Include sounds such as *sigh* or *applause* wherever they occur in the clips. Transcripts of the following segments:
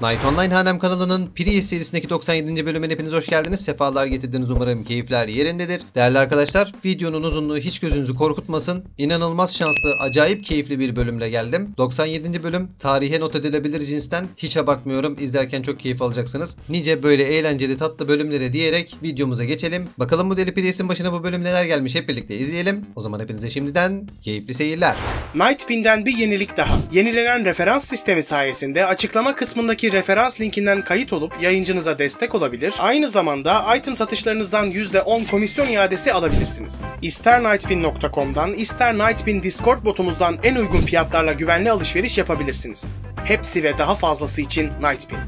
Night Online Hanem kanalının Prius serisindeki 97. bölümüne hepiniz hoş geldiniz. Sefalar getirdiniz umarım keyifler yerindedir. Değerli arkadaşlar videonun uzunluğu hiç gözünüzü korkutmasın. İnanılmaz şanslı, acayip keyifli bir bölümle geldim. 97. bölüm tarihe not edilebilir cinsten. Hiç abartmıyorum. İzlerken çok keyif alacaksınız. Nice böyle eğlenceli tatlı bölümlere diyerek videomuza geçelim. Bakalım bu Deli Prius'in başına bu bölüm neler gelmiş hep birlikte izleyelim. O zaman hepinize şimdiden keyifli seyirler. Nightpin'den bir yenilik daha. Yenilenen referans sistemi sayesinde açıklama kısmındaki referans linkinden kayıt olup yayıncınıza destek olabilir. Aynı zamanda item satışlarınızdan %10 komisyon iadesi alabilirsiniz. İster nightpin.com'dan ister Nightpin Discord botumuzdan en uygun fiyatlarla güvenli alışveriş yapabilirsiniz. Hepsi ve daha fazlası için Nightpin.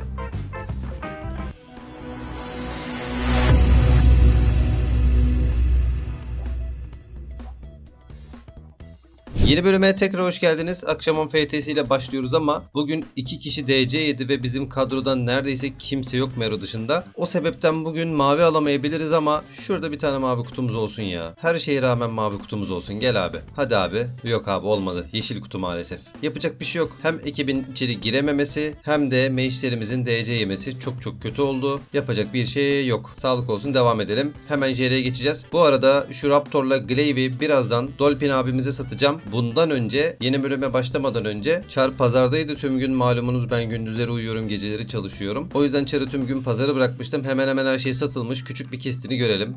Yeni bölüme tekrar hoş geldiniz. Akşamın FT'si ile başlıyoruz ama bugün iki kişi DC yedi ve bizim kadrodan neredeyse kimse yok Mero dışında. O sebepten bugün mavi alamayabiliriz ama şurada bir tane mavi kutumuz olsun ya. Her şeye rağmen mavi kutumuz olsun. Gel abi. Hadi abi. Yok abi olmadı. Yeşil kutu maalesef. Yapacak bir şey yok. Hem ekibin içeri girememesi hem de meyişlerimizin DC yemesi çok çok kötü oldu. Yapacak bir şey yok. Sağlık olsun devam edelim. Hemen JR'ye geçeceğiz. Bu arada şu Raptor'la Glaive'i birazdan Dolphin abimize satacağım. Bundan önce yeni bölüme başlamadan önce Çar pazardaydı tüm gün malumunuz ben gündüzleri uyuyorum geceleri çalışıyorum. O yüzden Çar'ı tüm gün pazara bırakmıştım. Hemen hemen her şey satılmış. Küçük bir kestini görelim.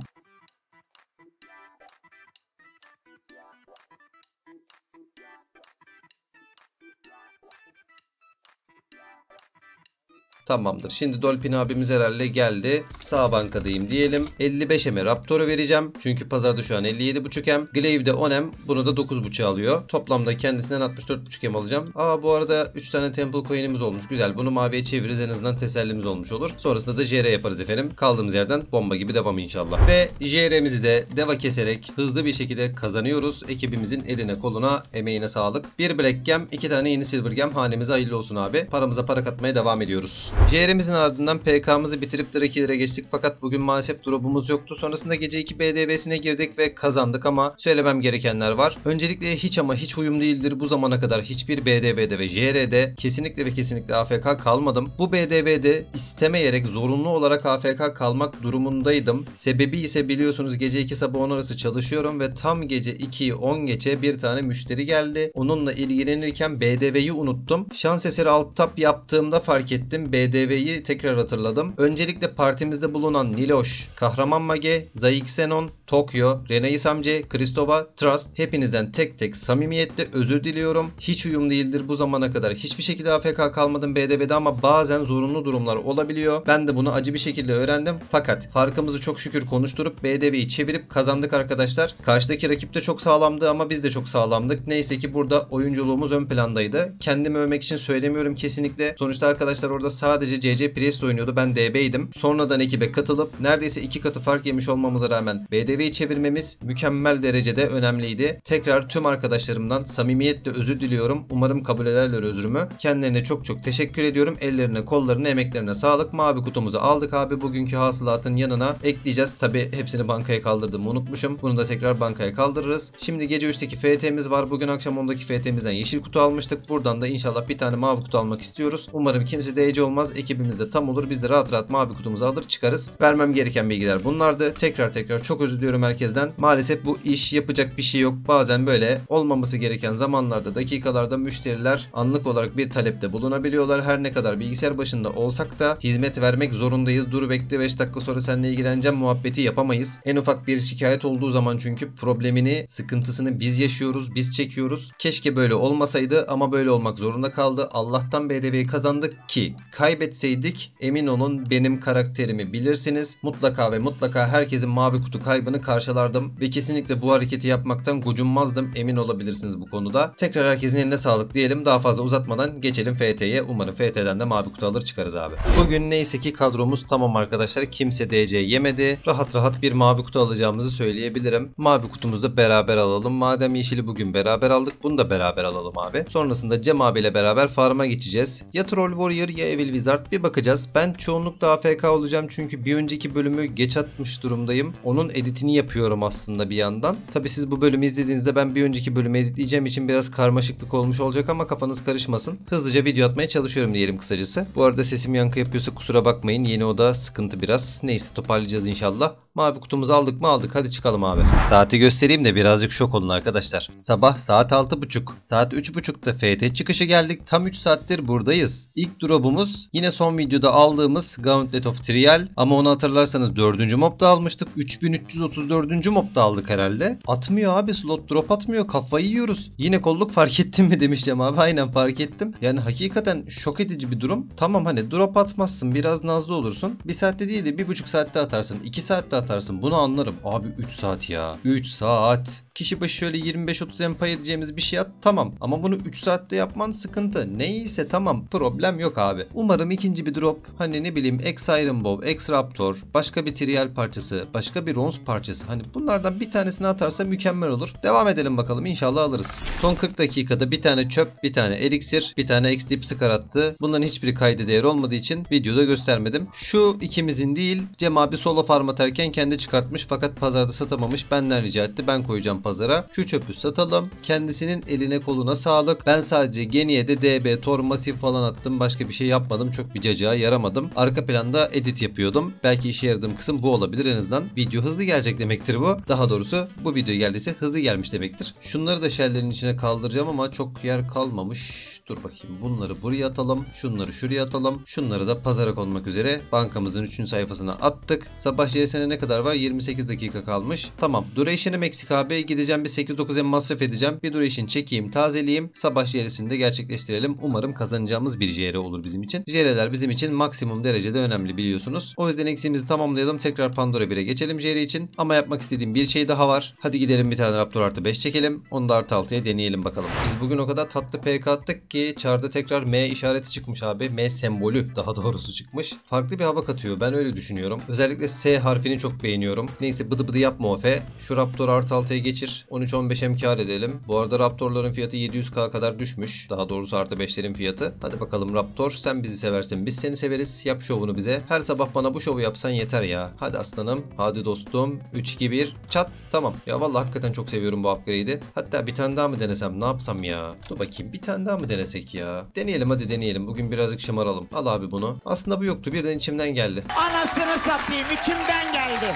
Tamamdır. Şimdi Dolphin abimiz herhalde geldi. Sağ bankadayım diyelim. 55 eme Raptor'u vereceğim. Çünkü pazarda şu an 57.5 em. Glaive'de 10 em. Bunu da 9.5 alıyor. Toplamda kendisinden 64.5 em alacağım. Aa bu arada 3 tane Temple Coin'imiz olmuş. Güzel. Bunu maviye çeviririz. En azından tesellimiz olmuş olur. Sonrasında da JR yaparız efendim. Kaldığımız yerden bomba gibi devam inşallah. Ve JR'mizi de deva keserek hızlı bir şekilde kazanıyoruz. Ekibimizin eline koluna emeğine sağlık. Bir Black Gem, 2 tane yeni Silver Gem. Hanemize hayırlı olsun abi. Paramıza para katmaya devam ediyoruz. JR'mizin ardından PK'mızı bitirip direkt 2'lere geçtik fakat bugün maalesef drop'umuz yoktu. Sonrasında gece 2 BDV'sine girdik ve kazandık ama söylemem gerekenler var. Öncelikle hiç ama hiç uyum değildir bu zamana kadar hiçbir BDV'de ve JR'de kesinlikle ve kesinlikle AFK kalmadım. Bu BDV'de istemeyerek zorunlu olarak AFK kalmak durumundaydım. Sebebi ise biliyorsunuz gece 2 sabah 10 arası çalışıyorum ve tam gece 2'yi 10 geçe bir tane müşteri geldi. Onunla ilgilenirken BDV'yi unuttum. Şans eseri alt tap yaptığımda fark ettim. BDV'yi tekrar hatırladım. Öncelikle partimizde bulunan Niloş, Kahraman Mage, Zayik Xenon, Tokyo, Renai Samce, Kristova, Trust hepinizden tek tek samimiyetle özür diliyorum. Hiç uyum değildir bu zamana kadar. Hiçbir şekilde AFK kalmadım BDV'de ama bazen zorunlu durumlar olabiliyor. Ben de bunu acı bir şekilde öğrendim. Fakat farkımızı çok şükür konuşturup BDV'yi çevirip kazandık arkadaşlar. Karşıdaki rakip de çok sağlamdı ama biz de çok sağlamdık. Neyse ki burada oyunculuğumuz ön plandaydı. Kendimi övmek için söylemiyorum kesinlikle. Sonuçta arkadaşlar orada sadece CC Priest oynuyordu. Ben DB'ydim. Sonradan ekibe katılıp neredeyse iki katı fark yemiş olmamıza rağmen BDV'yi çevirmemiz mükemmel derecede önemliydi. Tekrar tüm arkadaşlarımdan samimiyetle özür diliyorum. Umarım kabul ederler özrümü. Kendilerine çok çok teşekkür ediyorum. Ellerine, kollarına, emeklerine sağlık. Mavi kutumuzu aldık abi. Bugünkü hasılatın yanına ekleyeceğiz. Tabi hepsini bankaya kaldırdım unutmuşum. Bunu da tekrar bankaya kaldırırız. Şimdi gece 3'teki FT'miz var. Bugün akşam 10'daki FT'mizden yeşil kutu almıştık. Buradan da inşallah bir tane mavi kutu almak istiyoruz. Umarım kimse DC olmaz. Ekibimiz de tam olur. Biz de rahat rahat mavi kutumuzu alır çıkarız. Vermem gereken bilgiler bunlardı. Tekrar tekrar çok özür diliyorum herkesten. Maalesef bu iş yapacak bir şey yok. Bazen böyle olmaması gereken zamanlarda, dakikalarda müşteriler anlık olarak bir talepte bulunabiliyorlar. Her ne kadar bilgisayar başında olsak da hizmet vermek zorundayız. Dur bekle 5 dakika sonra seninle ilgileneceğim muhabbeti yapamayız. En ufak bir şikayet olduğu zaman çünkü problemini, sıkıntısını biz yaşıyoruz, biz çekiyoruz. Keşke böyle olmasaydı ama böyle olmak zorunda kaldı. Allah'tan BDV'yi kazandık ki kaybetseydik emin olun benim karakterimi bilirsiniz. Mutlaka ve mutlaka herkesin mavi kutu kaybını karşılardım ve kesinlikle bu hareketi yapmaktan gocunmazdım. Emin olabilirsiniz bu konuda. Tekrar herkesin eline sağlık diyelim. Daha fazla uzatmadan geçelim FT'ye. Umarım FT'den de mavi kutu alır çıkarız abi. Bugün neyse ki kadromuz tamam arkadaşlar. Kimse DC yemedi. Rahat rahat bir mavi kutu alacağımızı söyleyebilirim. Mavi kutumuzu da beraber alalım. Madem yeşili bugün beraber aldık bunu da beraber alalım abi. Sonrasında Cem abiyle beraber farm'a geçeceğiz. Ya Troll Warrior ya Evil Wizard bir bakacağız. Ben çoğunlukla AFK olacağım çünkü bir önceki bölümü geç atmış durumdayım. Onun editini editini yapıyorum aslında bir yandan. Tabi siz bu bölümü izlediğinizde ben bir önceki bölümü editleyeceğim için biraz karmaşıklık olmuş olacak ama kafanız karışmasın. Hızlıca video atmaya çalışıyorum diyelim kısacası. Bu arada sesim yankı yapıyorsa kusura bakmayın. Yeni oda sıkıntı biraz. Neyse toparlayacağız inşallah. Mavi kutumuzu aldık mı aldık. Hadi çıkalım abi. Saati göstereyim de birazcık şok olun arkadaşlar. Sabah saat 6.30. Saat 3.30'da FT çıkışı geldik. Tam 3 saattir buradayız. İlk drop'umuz yine son videoda aldığımız Gauntlet of Trial. Ama onu hatırlarsanız 4. mobda almıştık. 3334. mobda aldık herhalde. Atmıyor abi slot drop atmıyor. Kafayı yiyoruz. Yine kolluk fark ettin mi demiştim abi. Aynen fark ettim. Yani hakikaten şok edici bir durum. Tamam hani drop atmazsın. Biraz nazlı olursun. Bir saatte değil de bir buçuk saatte atarsın. 2 saatte. Bunu anlarım. Abi 3 saat ya. 3 saat. Kişi başı şöyle 25-30 empa edeceğimiz bir şey at tamam. Ama bunu 3 saatte yapman sıkıntı. Neyse tamam problem yok abi. Umarım ikinci bir drop hani ne bileyim X Iron Bow, X Raptor, başka bir trial parçası, başka bir Rons parçası. Hani bunlardan bir tanesini atarsa mükemmel olur. Devam edelim bakalım inşallah alırız. Son 40 dakikada bir tane çöp, bir tane elixir, bir tane X Deep Scar attı. Bunların hiçbiri kaydı değer olmadığı için videoda göstermedim. Şu ikimizin değil Cem abi solo farm atarken kendi çıkartmış fakat pazarda satamamış. Benden rica etti. Ben koyacağım pazara. Şu çöpü satalım. Kendisinin eline koluna sağlık. Ben sadece Geni'ye de DB, Tor, Masif falan attım. Başka bir şey yapmadım. Çok bir cacığa yaramadım. Arka planda edit yapıyordum. Belki işe yaradığım kısım bu olabilir en azından. Video hızlı gelecek demektir bu. Daha doğrusu bu video geldiyse hızlı gelmiş demektir. Şunları da shelllerin içine kaldıracağım ama çok yer kalmamış. Dur bakayım. Bunları buraya atalım. Şunları şuraya atalım. Şunları da pazara konmak üzere bankamızın 3. sayfasına attık. Sabah JS'ne ne kadar var? 28 dakika kalmış. Tamam. Duration'ım eksik abi. Gideceğim bir 8-9 em masraf edeceğim. Bir duration çekeyim, tazeleyeyim. Sabah JR'sini de gerçekleştirelim. Umarım kazanacağımız bir JR olur bizim için. JR'ler bizim için maksimum derecede önemli biliyorsunuz. O yüzden eksiğimizi tamamlayalım. Tekrar Pandora 1'e geçelim JR için. Ama yapmak istediğim bir şey daha var. Hadi gidelim bir tane Raptor artı 5 çekelim. Onu da artı 6'ya deneyelim bakalım. Biz bugün o kadar tatlı PK attık ki çarda tekrar M işareti çıkmış abi. M sembolü daha doğrusu çıkmış. Farklı bir hava katıyor. Ben öyle düşünüyorum. Özellikle S harfini çok beğeniyorum. Neyse bıdı bıdı yapma Ofe. Şu Raptor artı 6'ya geçir. 13-15 M kar edelim. Bu arada Raptor'ların fiyatı 700k kadar düşmüş. Daha doğrusu artı 5'lerin fiyatı. Hadi bakalım Raptor sen bizi seversin. Biz seni severiz. Yap şovunu bize. Her sabah bana bu şovu yapsan yeter ya. Hadi aslanım. Hadi dostum. 3-2-1. Çat. Tamam. Ya vallahi hakikaten çok seviyorum bu upgrade'i. Hatta bir tane daha mı denesem? Ne yapsam ya? Dur bakayım. Bir tane daha mı denesek ya? Deneyelim hadi deneyelim. Bugün birazcık şımaralım. Al abi bunu. Aslında bu yoktu. Birden içimden geldi. Anasını satayım içimden geldi.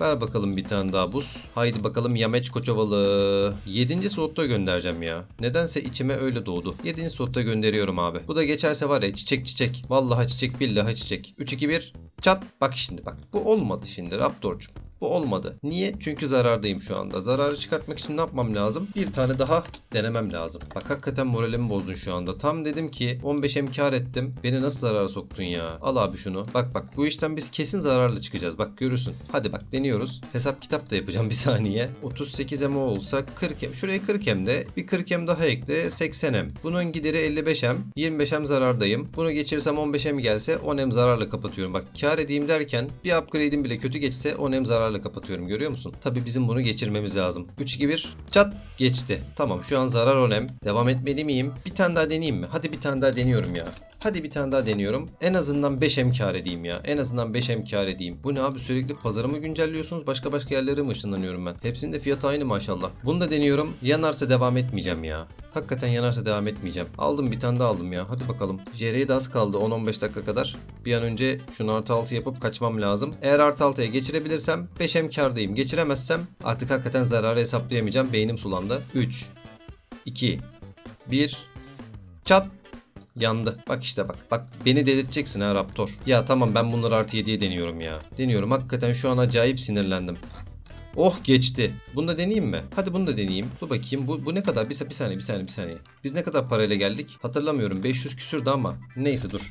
Ver bakalım bir tane daha buz. Haydi bakalım Yameç Koçovalı. 7. slotta göndereceğim ya. Nedense içime öyle doğdu. 7. slotta gönderiyorum abi. Bu da geçerse var ya çiçek çiçek. Vallahi çiçek billahi çiçek. 3-2-1 çat. Bak şimdi bak. Bu olmadı şimdi Raptor'cum. Bu olmadı. Niye? Çünkü zarardayım şu anda. Zararı çıkartmak için ne yapmam lazım? Bir tane daha denemem lazım. Bak hakikaten moralimi bozdun şu anda. Tam dedim ki 15 kar ettim. Beni nasıl zarara soktun ya? Al abi şunu. Bak bak bu işten biz kesin zararlı çıkacağız. Bak görürsün. Hadi bak deniyoruz. Hesap kitap da yapacağım bir *laughs* saniye. 38 M olsa 40 M. Şuraya 40 M de bir 40 M daha ekle 80 M. Bunun gideri 55 M. 25 M zarardayım. Bunu geçirsem 15 M gelse 10 M zararla kapatıyorum. Bak kar edeyim derken bir upgrade'im bile kötü geçse 10 M zararla kapatıyorum. Görüyor musun? Tabi bizim bunu geçirmemiz lazım. 3 2 1 çat geçti. Tamam şu an zarar 10 M. Devam etmeli miyim? Bir tane daha deneyeyim mi? Hadi bir tane daha deniyorum ya. Hadi bir tane daha deniyorum. En azından 5 M kar edeyim ya. En azından 5 M kar edeyim. Bu ne abi sürekli pazarımı güncelliyorsunuz. Başka başka yerlere mi ışınlanıyorum ben? Hepsinin de fiyatı aynı maşallah. Bunu da deniyorum. Yanarsa devam etmeyeceğim ya. Hakikaten yanarsa devam etmeyeceğim. Aldım bir tane daha aldım ya. Hadi bakalım. JR'ye de az kaldı 10-15 dakika kadar. Bir an önce şunu artı 6 yapıp kaçmam lazım. Eğer artı 6'ya geçirebilirsem 5 M kardayım. Geçiremezsem artık hakikaten zararı hesaplayamayacağım. Beynim sulandı. 3 2 1 Çat Yandı. Bak işte bak. Bak beni delirteceksin ha Raptor. Ya tamam ben bunları artı 7'ye deniyorum ya. Deniyorum. Hakikaten şu an acayip sinirlendim. Oh geçti. Bunu da deneyeyim mi? Hadi bunu da deneyeyim. Dur bakayım. Bu, bu ne kadar? Bir, bir saniye bir saniye bir saniye. Biz ne kadar parayla geldik? Hatırlamıyorum. 500 küsürdü ama. Neyse dur.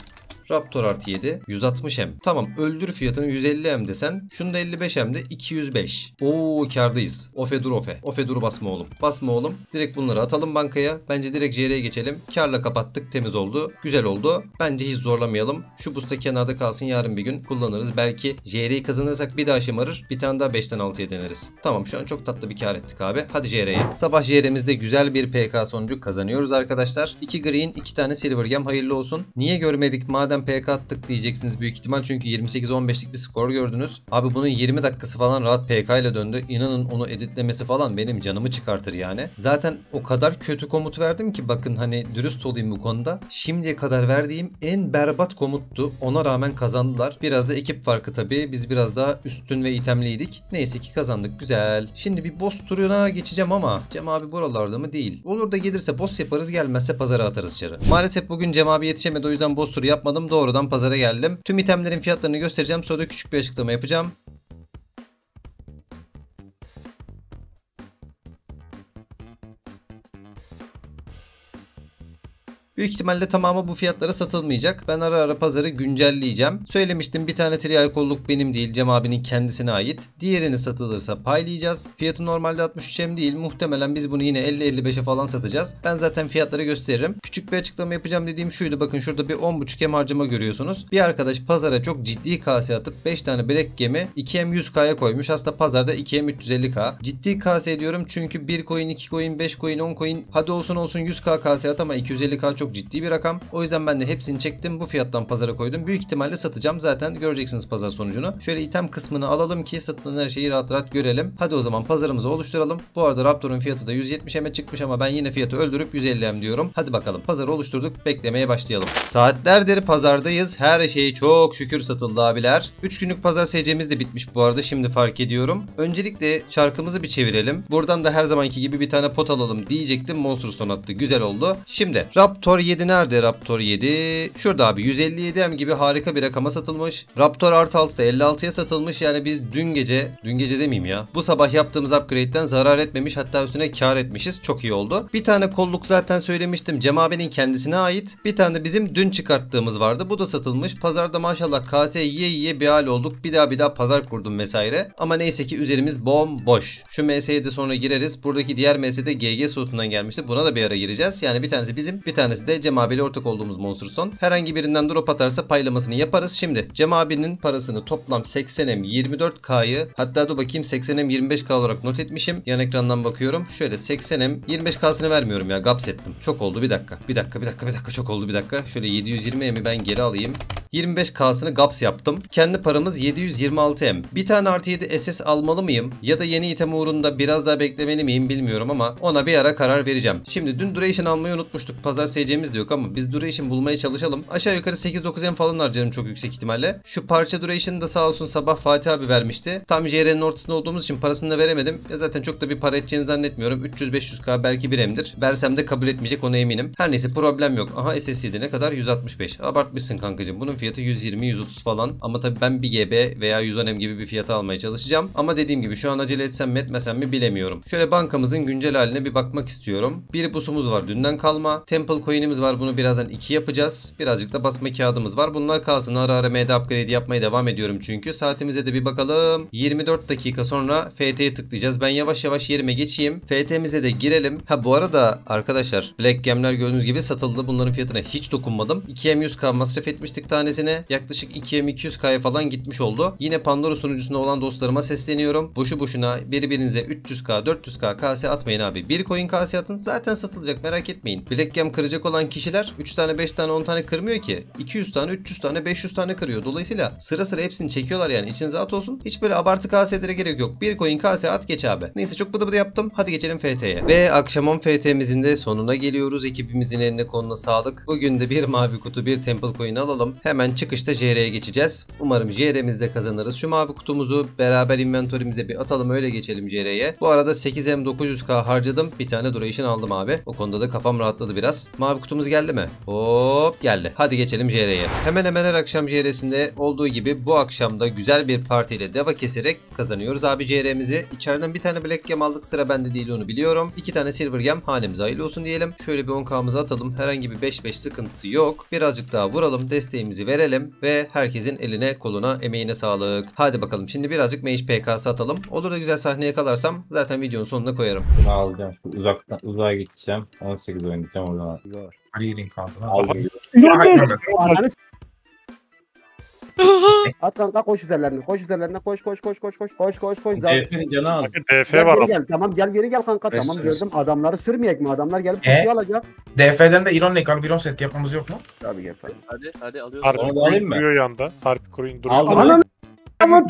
Raptor artı 7 160M. Tamam öldür fiyatını 150M desen. Şunu da 55M de 205. Oo kardayız. Ofe dur ofe. Ofe dur basma oğlum. Basma oğlum. Direkt bunları atalım bankaya. Bence direkt JR'ye geçelim. Karla kapattık. Temiz oldu. Güzel oldu. Bence hiç zorlamayalım. Şu busta kenarda kalsın yarın bir gün kullanırız. Belki JR'yi kazanırsak bir daha şımarır. Bir tane daha 5'ten 6'ya deneriz. Tamam şu an çok tatlı bir kar ettik abi. Hadi JR'ye. Sabah JR'mizde güzel bir PK sonucu kazanıyoruz arkadaşlar. 2 green 2 tane silver gem hayırlı olsun. Niye görmedik madem neden PK attık diyeceksiniz büyük ihtimal. Çünkü 28-15'lik bir skor gördünüz. Abi bunun 20 dakikası falan rahat PK ile döndü. İnanın onu editlemesi falan benim canımı çıkartır yani. Zaten o kadar kötü komut verdim ki bakın hani dürüst olayım bu konuda. Şimdiye kadar verdiğim en berbat komuttu. Ona rağmen kazandılar. Biraz da ekip farkı tabii. Biz biraz daha üstün ve itemliydik. Neyse ki kazandık. Güzel. Şimdi bir boss turuna geçeceğim ama Cem abi buralarda mı değil. Olur da gelirse boss yaparız gelmezse pazara atarız çarı. Maalesef bugün Cem abi yetişemedi o yüzden boss turu yapmadım. Doğrudan pazara geldim. Tüm itemlerin fiyatlarını göstereceğim. Sonra da küçük bir açıklama yapacağım. Büyük ihtimalle tamamı bu fiyatlara satılmayacak. Ben ara ara pazarı güncelleyeceğim. Söylemiştim bir tane trial kolluk benim değil Cem abinin kendisine ait. Diğerini satılırsa paylayacağız. Fiyatı normalde 63 hem değil. Muhtemelen biz bunu yine 50-55'e falan satacağız. Ben zaten fiyatları gösteririm. Küçük bir açıklama yapacağım dediğim şuydu. Bakın şurada bir 10.5 hem harcama görüyorsunuz. Bir arkadaş pazara çok ciddi kase atıp 5 tane Black Gem'i 2 hem 100k'ya koymuş. Aslında pazarda 2 hem 350k. Ciddi kase ediyorum çünkü 1 coin, 2 coin, 5 coin, 10 coin hadi olsun olsun 100k kase at ama 250k çok ciddi bir rakam. O yüzden ben de hepsini çektim. Bu fiyattan pazara koydum. Büyük ihtimalle satacağım. Zaten göreceksiniz pazar sonucunu. Şöyle item kısmını alalım ki satılan her şeyi rahat rahat görelim. Hadi o zaman pazarımızı oluşturalım. Bu arada Raptor'un fiyatı da 170 M'e çıkmış ama ben yine fiyatı öldürüp 150 M diyorum. Hadi bakalım pazarı oluşturduk. Beklemeye başlayalım. Saatlerdir pazardayız. Her şey çok şükür satıldı abiler. 3 günlük pazar SC'miz de bitmiş bu arada. Şimdi fark ediyorum. Öncelikle şarkımızı bir çevirelim. Buradan da her zamanki gibi bir tane pot alalım diyecektim. Monster son attı. Güzel oldu. Şimdi Raptor 7 nerede Raptor 7? Şurada abi 157 M gibi harika bir rakama satılmış. Raptor artı 6 da 56'ya satılmış. Yani biz dün gece, dün gece demeyeyim ya. Bu sabah yaptığımız upgrade'den zarar etmemiş hatta üstüne kar etmişiz. Çok iyi oldu. Bir tane kolluk zaten söylemiştim. Cem abinin kendisine ait. Bir tane de bizim dün çıkarttığımız vardı. Bu da satılmış. Pazarda maşallah kase yiye yiye bir hal olduk. Bir daha bir daha pazar kurdum vesaire. Ama neyse ki üzerimiz bomboş. Şu MS'ye de sonra gireriz. Buradaki diğer MS'de GG slotundan gelmişti. Buna da bir ara gireceğiz. Yani bir tanesi bizim, bir tanesi de Cem abiyle ortak olduğumuz Monster Son. Herhangi birinden drop atarsa paylamasını yaparız. Şimdi Cem abinin parasını toplam 80M 24K'yı hatta dur bakayım 80M 25K olarak not etmişim. Yan ekrandan bakıyorum. Şöyle 80M 25K'sını vermiyorum ya. Gaps ettim. Çok oldu bir dakika. Bir dakika bir dakika bir dakika çok oldu bir dakika. Şöyle 720M'i ben geri alayım. 25K'sını gaps yaptım. Kendi paramız 726M. Bir tane artı 7 SS almalı mıyım? Ya da yeni item uğrunda biraz daha beklemeli miyim bilmiyorum ama ona bir ara karar vereceğim. Şimdi dün Duration almayı unutmuştuk. Pazar SC'miz de yok ama biz Duration bulmaya çalışalım. Aşağı yukarı 8-9M falan harcarım çok yüksek ihtimalle. Şu parça Duration'ı da sağ olsun sabah Fatih abi vermişti. Tam JR'nin ortasında olduğumuz için parasını da veremedim. Ya zaten çok da bir para edeceğini zannetmiyorum. 300-500k belki 1M'dir. Versem de kabul etmeyecek ona eminim. Her neyse problem yok. Aha SSD ne kadar? 165. Abartmışsın kankacığım. Bunun fiyatı 120-130 falan. Ama tabii ben 1 GB veya 110M gibi bir fiyata almaya çalışacağım. Ama dediğim gibi şu an acele etsem mi etmesem mi bilemiyorum. Şöyle bankamızın güncel haline bir bakmak istiyorum. Bir busumuz var dünden kalma. Temple coin'imiz var. Bunu birazdan 2 yapacağız. Birazcık da basma kağıdımız var. Bunlar kalsın. Ara ara MD upgrade yapmaya devam ediyorum çünkü. Saatimize de bir bakalım. 24 dakika sonra FT'ye tıklayacağız. Ben yavaş yavaş yerime geçeyim. FT'mize de girelim. Ha bu arada arkadaşlar Black Gem'ler gördüğünüz gibi satıldı. Bunların fiyatına hiç dokunmadım. 2M 100k masraf etmiştik tanesine. Yaklaşık 2M 200k'ya falan gitmiş oldu. Yine Pandora sunucusunda olan dostlarıma sesleniyorum. Boşu boşuna birbirinize 300k 400k kase atmayın abi. Bir coin kase atın zaten satılacak merak etmeyin. Black Gem kıracak olan kişiler 3 tane 5 tane 10 tane kırmıyor ki. 200 tane 300 tane 500 tane kırıyor. Dolayısıyla sıra sıra hepsini çekiyorlar yani. İçinize at olsun. Hiç böyle abartı kaselere gerek yok. Bir coin kase at geç abi. Neyse çok bıdı bıdı yaptım. Hadi geçelim FT'ye. Ve akşam 10 FT'mizin de sonuna geliyoruz. Ekibimizin eline koluna sağlık. Bugün de bir mavi kutu bir temple coin alalım. Hemen çıkışta JR'ye geçeceğiz. Umarım JR'mizde kazanırız. Şu mavi kutumuzu beraber inventörümüze bir atalım öyle geçelim JR'ye. Bu arada 8M 900k harcadım. Bir tane duration aldım abi. O konuda da kafam rahatladı biraz. Mavi kutumuz geldi mi? Hop geldi. Hadi geçelim JR'ye. Hemen hemen her akşam JR'sinde olduğu gibi bu akşam da güzel bir partiyle deva keserek kazanıyoruz abi JR'mizi. İçeriden bir tane Black Gem aldık sıra bende değil onu biliyorum. İki tane Silver Gem hanemize hayırlı olsun diyelim. Şöyle bir 10k'mızı atalım. Herhangi bir 5-5 sıkıntısı yok. Birazcık daha vuralım. Desteğimizi verelim ve herkesin eline koluna emeğine sağlık. Hadi bakalım şimdi birazcık Mage PK'sı atalım. Olur da güzel sahne yakalarsam zaten videonun sonuna koyarım. Bunu alacağım. Şu uzaktan uzağa gideceğim. 18 oynayacağım oradan. Hadi girin kanka. Aldım. At kanka koş üzerlerine. Koş üzerlerine. Koş koş koş koş koş. Koş koş koş. DF'nin canı az. DF Gel, var. geri gel. Tamam gel geri gel kanka. Rest, tamam rest. gördüm. Adamları sürmeyek mi? Adamlar gelip E? kutuyu alacak. DF'den de Iron'la Albiron set yapmamız yok mu? Tabii gel. Hadi hadi alıyoruz. Harbi Onu da alayım koyun mı? duruyor yanda. Harbi koyun duruyor. Aldım. Ananı Aman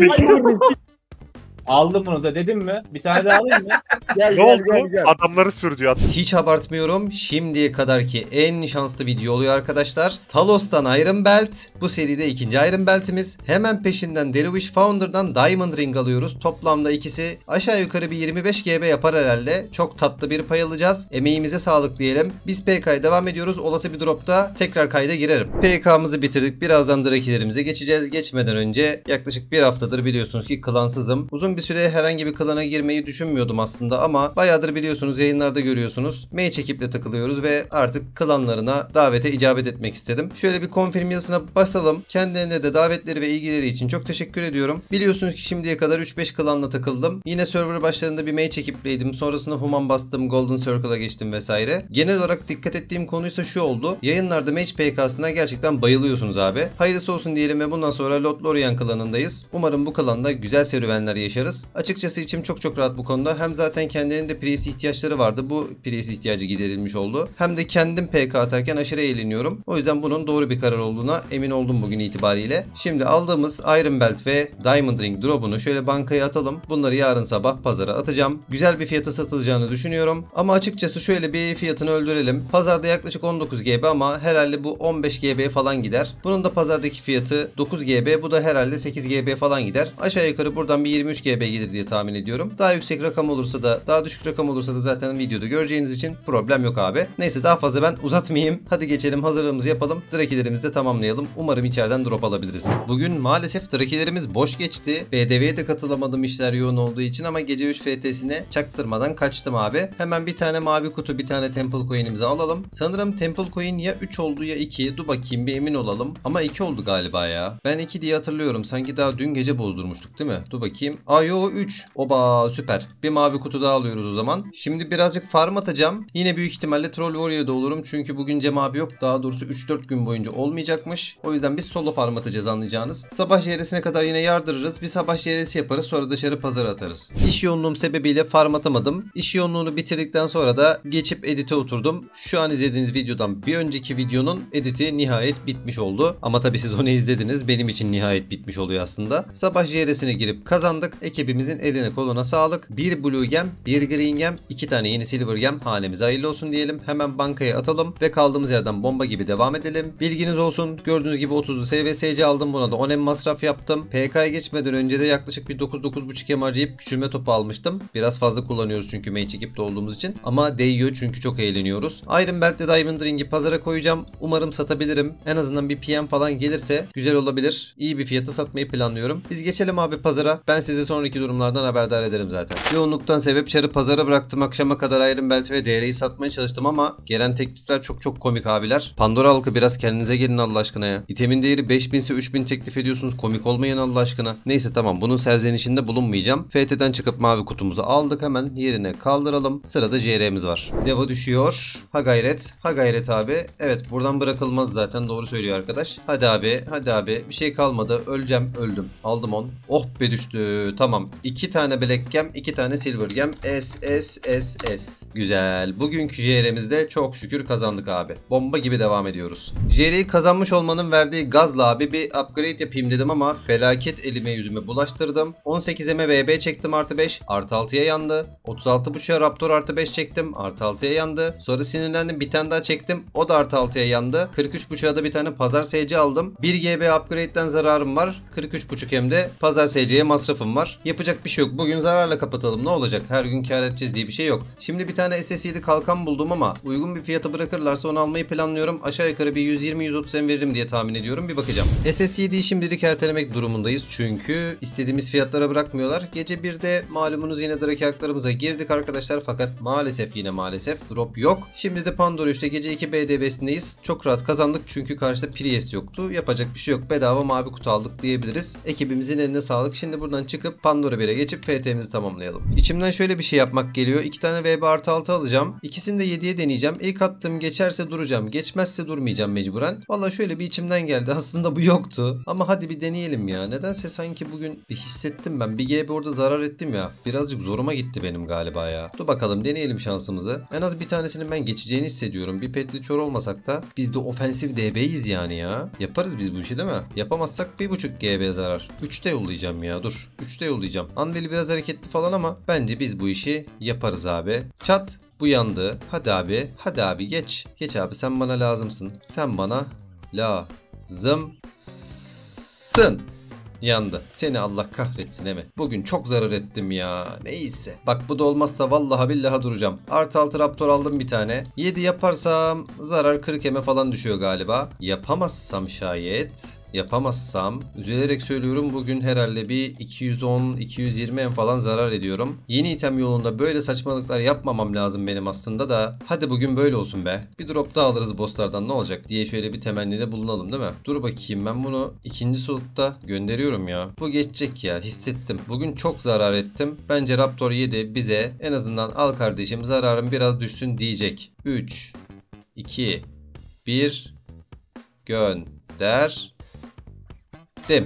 Aldım bunu da dedim mi? Bir tane daha alayım mı? *laughs* Gel Ne gel oldu? gel gel. Adamları sürdü ya. Hiç abartmıyorum. Şimdiye kadarki en şanslı video oluyor arkadaşlar. Talos'tan Iron Belt. Bu seride ikinci Iron Belt'imiz. Hemen peşinden Dervish Founder'dan Diamond Ring alıyoruz. Toplamda ikisi aşağı yukarı bir 25 GB yapar herhalde. Çok tatlı bir pay alacağız. Emeğimize sağlık diyelim. Biz PK'ya devam ediyoruz. Olası bir dropta tekrar kayda girerim. PK'mızı bitirdik. Birazdan Drakilerimize geçeceğiz. Geçmeden önce yaklaşık bir haftadır biliyorsunuz ki klansızım. Uzun bir süre herhangi bir klana girmeyi düşünmüyordum aslında ama bayağıdır biliyorsunuz yayınlarda görüyorsunuz. Mage ekiple takılıyoruz ve artık klanlarına davete icabet etmek istedim. Şöyle bir konfirm yazısına basalım. Kendilerine de davetleri ve ilgileri için çok teşekkür ediyorum. Biliyorsunuz ki şimdiye kadar 3-5 klanla takıldım. Yine server başlarında bir mage ekipleydim. Sonrasında human bastım, golden circle'a geçtim vesaire. Genel olarak dikkat ettiğim konuysa şu oldu. Yayınlarda mage PK'sına gerçekten bayılıyorsunuz abi. Hayırlısı olsun diyelim ve bundan sonra Lorien klanındayız. Umarım bu klanda güzel serüvenler yaşarız. Açıkçası içim çok çok rahat bu konuda. Hem zaten kendilerinde priest ihtiyaçları vardı. Bu priest ihtiyacı giderilmiş oldu. Hem de kendim PK atarken aşırı eğleniyorum. O yüzden bunun doğru bir karar olduğuna emin oldum bugün itibariyle. Şimdi aldığımız Iron Belt ve Diamond Ring drop'unu şöyle bankaya atalım. Bunları yarın sabah pazara atacağım. Güzel bir fiyata satılacağını düşünüyorum. Ama açıkçası şöyle bir fiyatını öldürelim. Pazarda yaklaşık 19 GB ama herhalde bu 15 GB falan gider. Bunun da pazardaki fiyatı 9 GB. Bu da herhalde 8 GB falan gider. Aşağı yukarı buradan bir 23 GB gelir diye tahmin ediyorum. Daha yüksek rakam olursa da daha düşük rakam olursa da zaten videoda göreceğiniz için problem yok abi. Neyse daha fazla ben uzatmayayım. Hadi geçelim hazırlığımızı yapalım. Drakilerimizi de tamamlayalım. Umarım içeriden drop alabiliriz. Bugün maalesef drakilerimiz boş geçti. BDV'ye de katılamadım işler yoğun olduğu için ama gece 3 FT'sine çaktırmadan kaçtım abi. Hemen bir tane mavi kutu bir tane Temple Coin'imizi alalım. Sanırım Temple Coin ya 3 oldu ya 2. Dur bakayım bir emin olalım. Ama 2 oldu galiba ya. Ben 2 diye hatırlıyorum. Sanki daha dün gece bozdurmuştuk değil mi? Dur bakayım. Aa yo 3. Oba süper. Bir mavi kutu daha alıyoruz o zaman. Şimdi birazcık farm atacağım. Yine büyük ihtimalle Troll Warrior'da olurum. Çünkü bugün Cem abi yok. Daha doğrusu 3-4 gün boyunca olmayacakmış. O yüzden biz solo farm atacağız anlayacağınız. Sabah jeresine kadar yine yardırırız. Bir sabah jeresi yaparız. Sonra dışarı pazara atarız. İş yoğunluğum sebebiyle farm atamadım. İş yoğunluğunu bitirdikten sonra da geçip edite oturdum. Şu an izlediğiniz videodan bir önceki videonun editi nihayet bitmiş oldu. Ama tabii siz onu izlediniz. Benim için nihayet bitmiş oluyor aslında. Sabah jeresine girip kazandık. Ekibimizin eline koluna sağlık. Bir Blue Gem, bir Green Gem, iki tane yeni Silver Gem hanemize hayırlı olsun diyelim. Hemen bankaya atalım ve kaldığımız yerden bomba gibi devam edelim. Bilginiz olsun. Gördüğünüz gibi 30'lu SVSC aldım. Buna da 10 em masraf yaptım. PK'ya geçmeden önce de yaklaşık bir 9-9.5 em harcayıp küçülme topu almıştım. Biraz fazla kullanıyoruz çünkü mage ekipte olduğumuz için. Ama değiyor çünkü çok eğleniyoruz. Iron Belt ile Diamond Ring'i pazara koyacağım. Umarım satabilirim. En azından bir PM falan gelirse güzel olabilir. İyi bir fiyata satmayı planlıyorum. Biz geçelim abi pazara. Ben sizi sonraki durumlardan haberdar ederim zaten. Yoğunluktan sebep çarı pazara bıraktım. Akşama kadar Iron Belt ve DR'yi satmaya çalıştım ama gelen teklifler çok çok komik abiler. Pandora halkı biraz kendinize gelin Allah aşkına ya. İtemin değeri 5000 ise 3000 teklif ediyorsunuz. Komik olmayın Allah aşkına. Neyse tamam bunun serzenişinde bulunmayacağım. FT'den çıkıp mavi kutumuzu aldık hemen yerine kaldıralım. Sırada JR'miz var. Deva düşüyor. Ha gayret. Ha gayret abi. Evet buradan bırakılmaz zaten doğru söylüyor arkadaş. Hadi abi hadi abi bir şey kalmadı. Öleceğim öldüm. Aldım on. Oh be düştü. Tamam. İki tane Black Gem, iki tane Silver Gem. S S S S. Güzel. Bugünkü JR'mizde çok şükür kazandık abi. Bomba gibi devam ediyoruz. JR'yi kazanmış olmanın verdiği gazla abi bir upgrade yapayım dedim ama felaket elime yüzüme bulaştırdım. 18'eme VB çektim artı 5. Artı 6'ya yandı. 36.5'a Raptor artı 5 çektim. Artı 6'ya yandı. Sonra sinirlendim bir tane daha çektim. O da artı 6'ya yandı. 43.5'a da bir tane pazar SC aldım. 1 GB upgrade'den zararım var. 43.5 hem de pazar SC'ye masrafım var. Yapacak bir şey yok. Bugün zararla kapatalım. Ne olacak? Her gün kar edeceğiz diye bir şey yok. Şimdi bir tane SSD kalkan buldum ama uygun bir fiyata bırakırlarsa onu almayı planlıyorum. Aşağı yukarı bir 120-130 em veririm diye tahmin ediyorum. Bir bakacağım. SSD'yi şimdilik ertelemek durumundayız. Çünkü istediğimiz fiyatlara bırakmıyorlar. Gece 1'de malumunuz yine Drake haklarımıza girdik arkadaşlar. Fakat maalesef yine maalesef drop yok. Şimdi de Pandora 3'te gece 2 BDB'sindeyiz. Çok rahat kazandık çünkü karşıda Priest yoktu. Yapacak bir şey yok. Bedava mavi kutu aldık diyebiliriz. Ekibimizin eline sağlık. Şimdi buradan çıkıp Pandora 1'e geçip FT'mizi tamamlayalım. İçimden şöyle bir şey yapmak geliyor. İki tane VB artı 6 alacağım. İkisini de 7'ye deneyeceğim. İlk attığım geçerse duracağım. Geçmezse durmayacağım mecburen. Valla şöyle bir içimden geldi. *laughs* Aslında bu yoktu. Ama hadi bir deneyelim ya. Nedense sanki bugün bir hissettim ben. Bir GB orada zarar ettim ya. Birazcık zoruma gitti benim galiba ya. Dur bakalım deneyelim şansımızı. En az bir tanesinin ben geçeceğini hissediyorum. Bir petli çor olmasak da biz de ofensif DB'yiz yani ya. Yaparız biz bu işi değil mi? Yapamazsak 1.5 GB zarar. 3'te yollayacağım ya dur. 3'te yollayacağım. Anvil biraz hareketli falan ama bence biz bu işi yaparız abi. Çat bu yandı. Hadi abi. Hadi abi geç. Geç abi sen bana lazımsın. Sen bana lazımsın. Yandı. Seni Allah kahretsin emi. Bugün çok zarar ettim ya. Neyse. Bak bu da olmazsa vallahi billahi duracağım. Artı altı raptor aldım bir tane. 7 yaparsam zarar 40 eme falan düşüyor galiba. Yapamazsam şayet yapamazsam üzülerek söylüyorum bugün herhalde bir 210-220 en falan zarar ediyorum. Yeni item yolunda böyle saçmalıklar yapmamam lazım benim aslında da hadi bugün böyle olsun be. Bir drop daha alırız bosslardan ne olacak diye şöyle bir temennide bulunalım değil mi? Dur bakayım ben bunu ikinci slotта gönderiyorum ya. Bu geçecek ya hissettim. Bugün çok zarar ettim. Bence Raptor 7 bize en azından al kardeşim zararın biraz düşsün diyecek. 3 2 1 gönder Dem.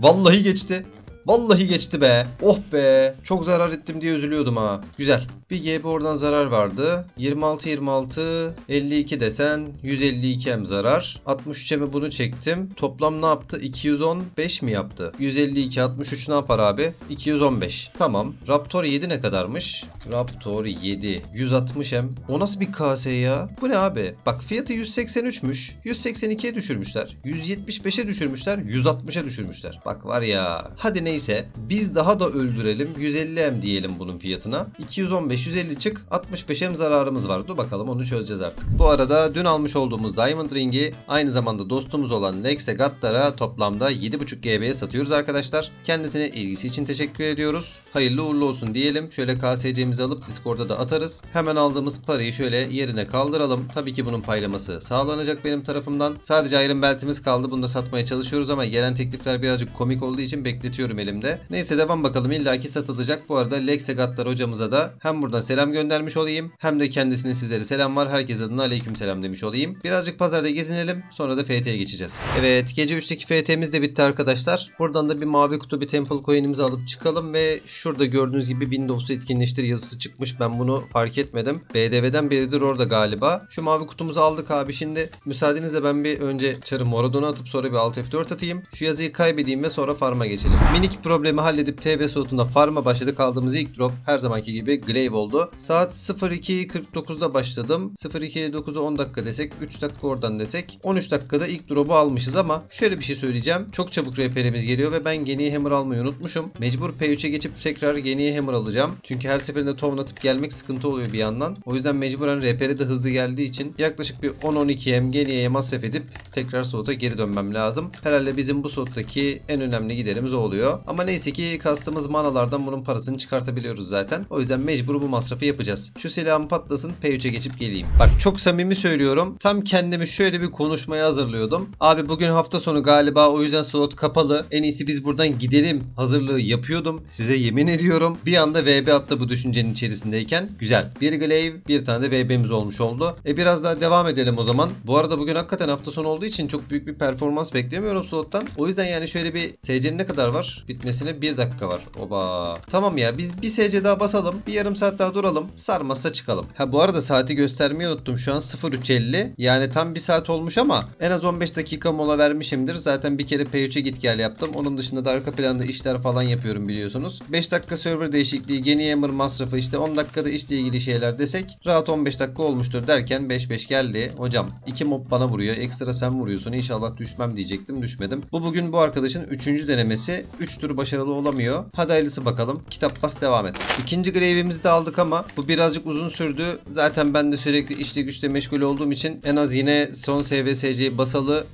Vallahi geçti. Vallahi geçti be. Oh be. Çok zarar ettim diye üzülüyordum ha. Güzel. Bir GB oradan zarar vardı. 26 26 52 desen 152 hem zarar. 63 mi bunu çektim. Toplam ne yaptı? 215 mi yaptı? 152 63 ne yapar abi? 215. Tamam. Raptor 7 ne kadarmış? Raptor 7 160 hem. O nasıl bir KS ya? Bu ne abi? Bak fiyatı 183'müş. 182'ye düşürmüşler. 175'e düşürmüşler. 160'a düşürmüşler. Bak var ya. Hadi neyse. Biz daha da öldürelim. 150 hem diyelim bunun fiyatına. 215 150 çık 65 hem zararımız var. Dur bakalım onu çözeceğiz artık. Bu arada dün almış olduğumuz Diamond Ring'i aynı zamanda dostumuz olan Lexe Gattar'a toplamda 7.5 GB'ye satıyoruz arkadaşlar. Kendisine ilgisi için teşekkür ediyoruz. Hayırlı uğurlu olsun diyelim. Şöyle KSC'mizi alıp Discord'da da atarız. Hemen aldığımız parayı şöyle yerine kaldıralım. Tabii ki bunun paylaması sağlanacak benim tarafımdan. Sadece Iron Belt'imiz kaldı. Bunu da satmaya çalışıyoruz ama gelen teklifler birazcık komik olduğu için bekletiyorum elimde. Neyse devam bakalım. İlla ki satılacak. Bu arada Lexe Gattar hocamıza da hem buradan selam göndermiş olayım. Hem de kendisine sizlere selam var. Herkes adına aleyküm selam demiş olayım. Birazcık pazarda gezinelim. Sonra da FT'ye geçeceğiz. Evet gece 3'teki FT'miz de bitti arkadaşlar. Buradan da bir mavi kutu bir temple coin'imizi alıp çıkalım ve şurada gördüğünüz gibi Windows'u etkinleştir yazısı çıkmış. Ben bunu fark etmedim. BDV'den beridir orada galiba. Şu mavi kutumuzu aldık abi. Şimdi müsaadenizle ben bir önce çarı Moradon'a atıp sonra bir Alt F4 atayım. Şu yazıyı kaybedeyim ve sonra farm'a geçelim. Minik problemi halledip TB slotunda farm'a başladık. Aldığımız ilk drop her zamanki gibi Glaive oldu. Saat 02.49'da başladım. 02.59'a 10 dakika desek 3 dakika oradan desek 13 dakikada ilk drop'u almışız ama şöyle bir şey söyleyeceğim. Çok çabuk RP'lerimiz geliyor ve ben Geniye Hammer almayı unutmuşum. Mecbur P3'e geçip tekrar Geniye Hammer alacağım. Çünkü her seferinde town atıp gelmek sıkıntı oluyor bir yandan. O yüzden mecburen RP'leri de hızlı geldiği için yaklaşık bir 10-12 hem Geniye'ye masraf edip tekrar slota geri dönmem lazım. Herhalde bizim bu slottaki en önemli giderimiz o oluyor. Ama neyse ki kastımız manalardan bunun parasını çıkartabiliyoruz zaten. O yüzden mecbur bu masrafı yapacağız. Şu silahım patlasın P3'e geçip geleyim. Bak çok samimi söylüyorum. Tam kendimi şöyle bir konuşmaya hazırlıyordum. Abi bugün hafta sonu galiba o yüzden slot kapalı. En iyisi biz buradan gidelim. Hazırlığı yapıyordum. Size yemin ediyorum. Bir anda VB attı bu düşüncenin içerisindeyken. Güzel. Bir Glaive bir tane de VB'miz olmuş oldu. E biraz daha devam edelim o zaman. Bu arada bugün hakikaten hafta sonu olduğu için çok büyük bir performans beklemiyorum slottan. O yüzden yani şöyle bir SC'nin ne kadar var? Bitmesine bir dakika var. Oba. Tamam ya biz bir SC daha basalım. Bir yarım saat daha duralım. Sarmazsa çıkalım. Ha bu arada saati göstermeyi unuttum. Şu an 03.50. Yani tam bir saat olmuş ama en az 15 dakika mola vermişimdir. Zaten bir kere P3'e git gel yaptım. Onun dışında da arka planda işler falan yapıyorum biliyorsunuz. 5 dakika server değişikliği, Geni Hammer masrafı işte 10 dakikada işle ilgili şeyler desek rahat 15 dakika olmuştur derken 5-5 geldi. Hocam 2 mob bana vuruyor. Ekstra sen vuruyorsun. İnşallah düşmem diyecektim. Düşmedim. Bu bugün bu arkadaşın 3. denemesi. 3 tur başarılı olamıyor. Hadi hayırlısı bakalım. Kitap bas devam et. İkinci grave'imizi de aldık ama bu birazcık uzun sürdü. Zaten ben de sürekli işle güçle meşgul olduğum için en az yine son SVSC'yi basalı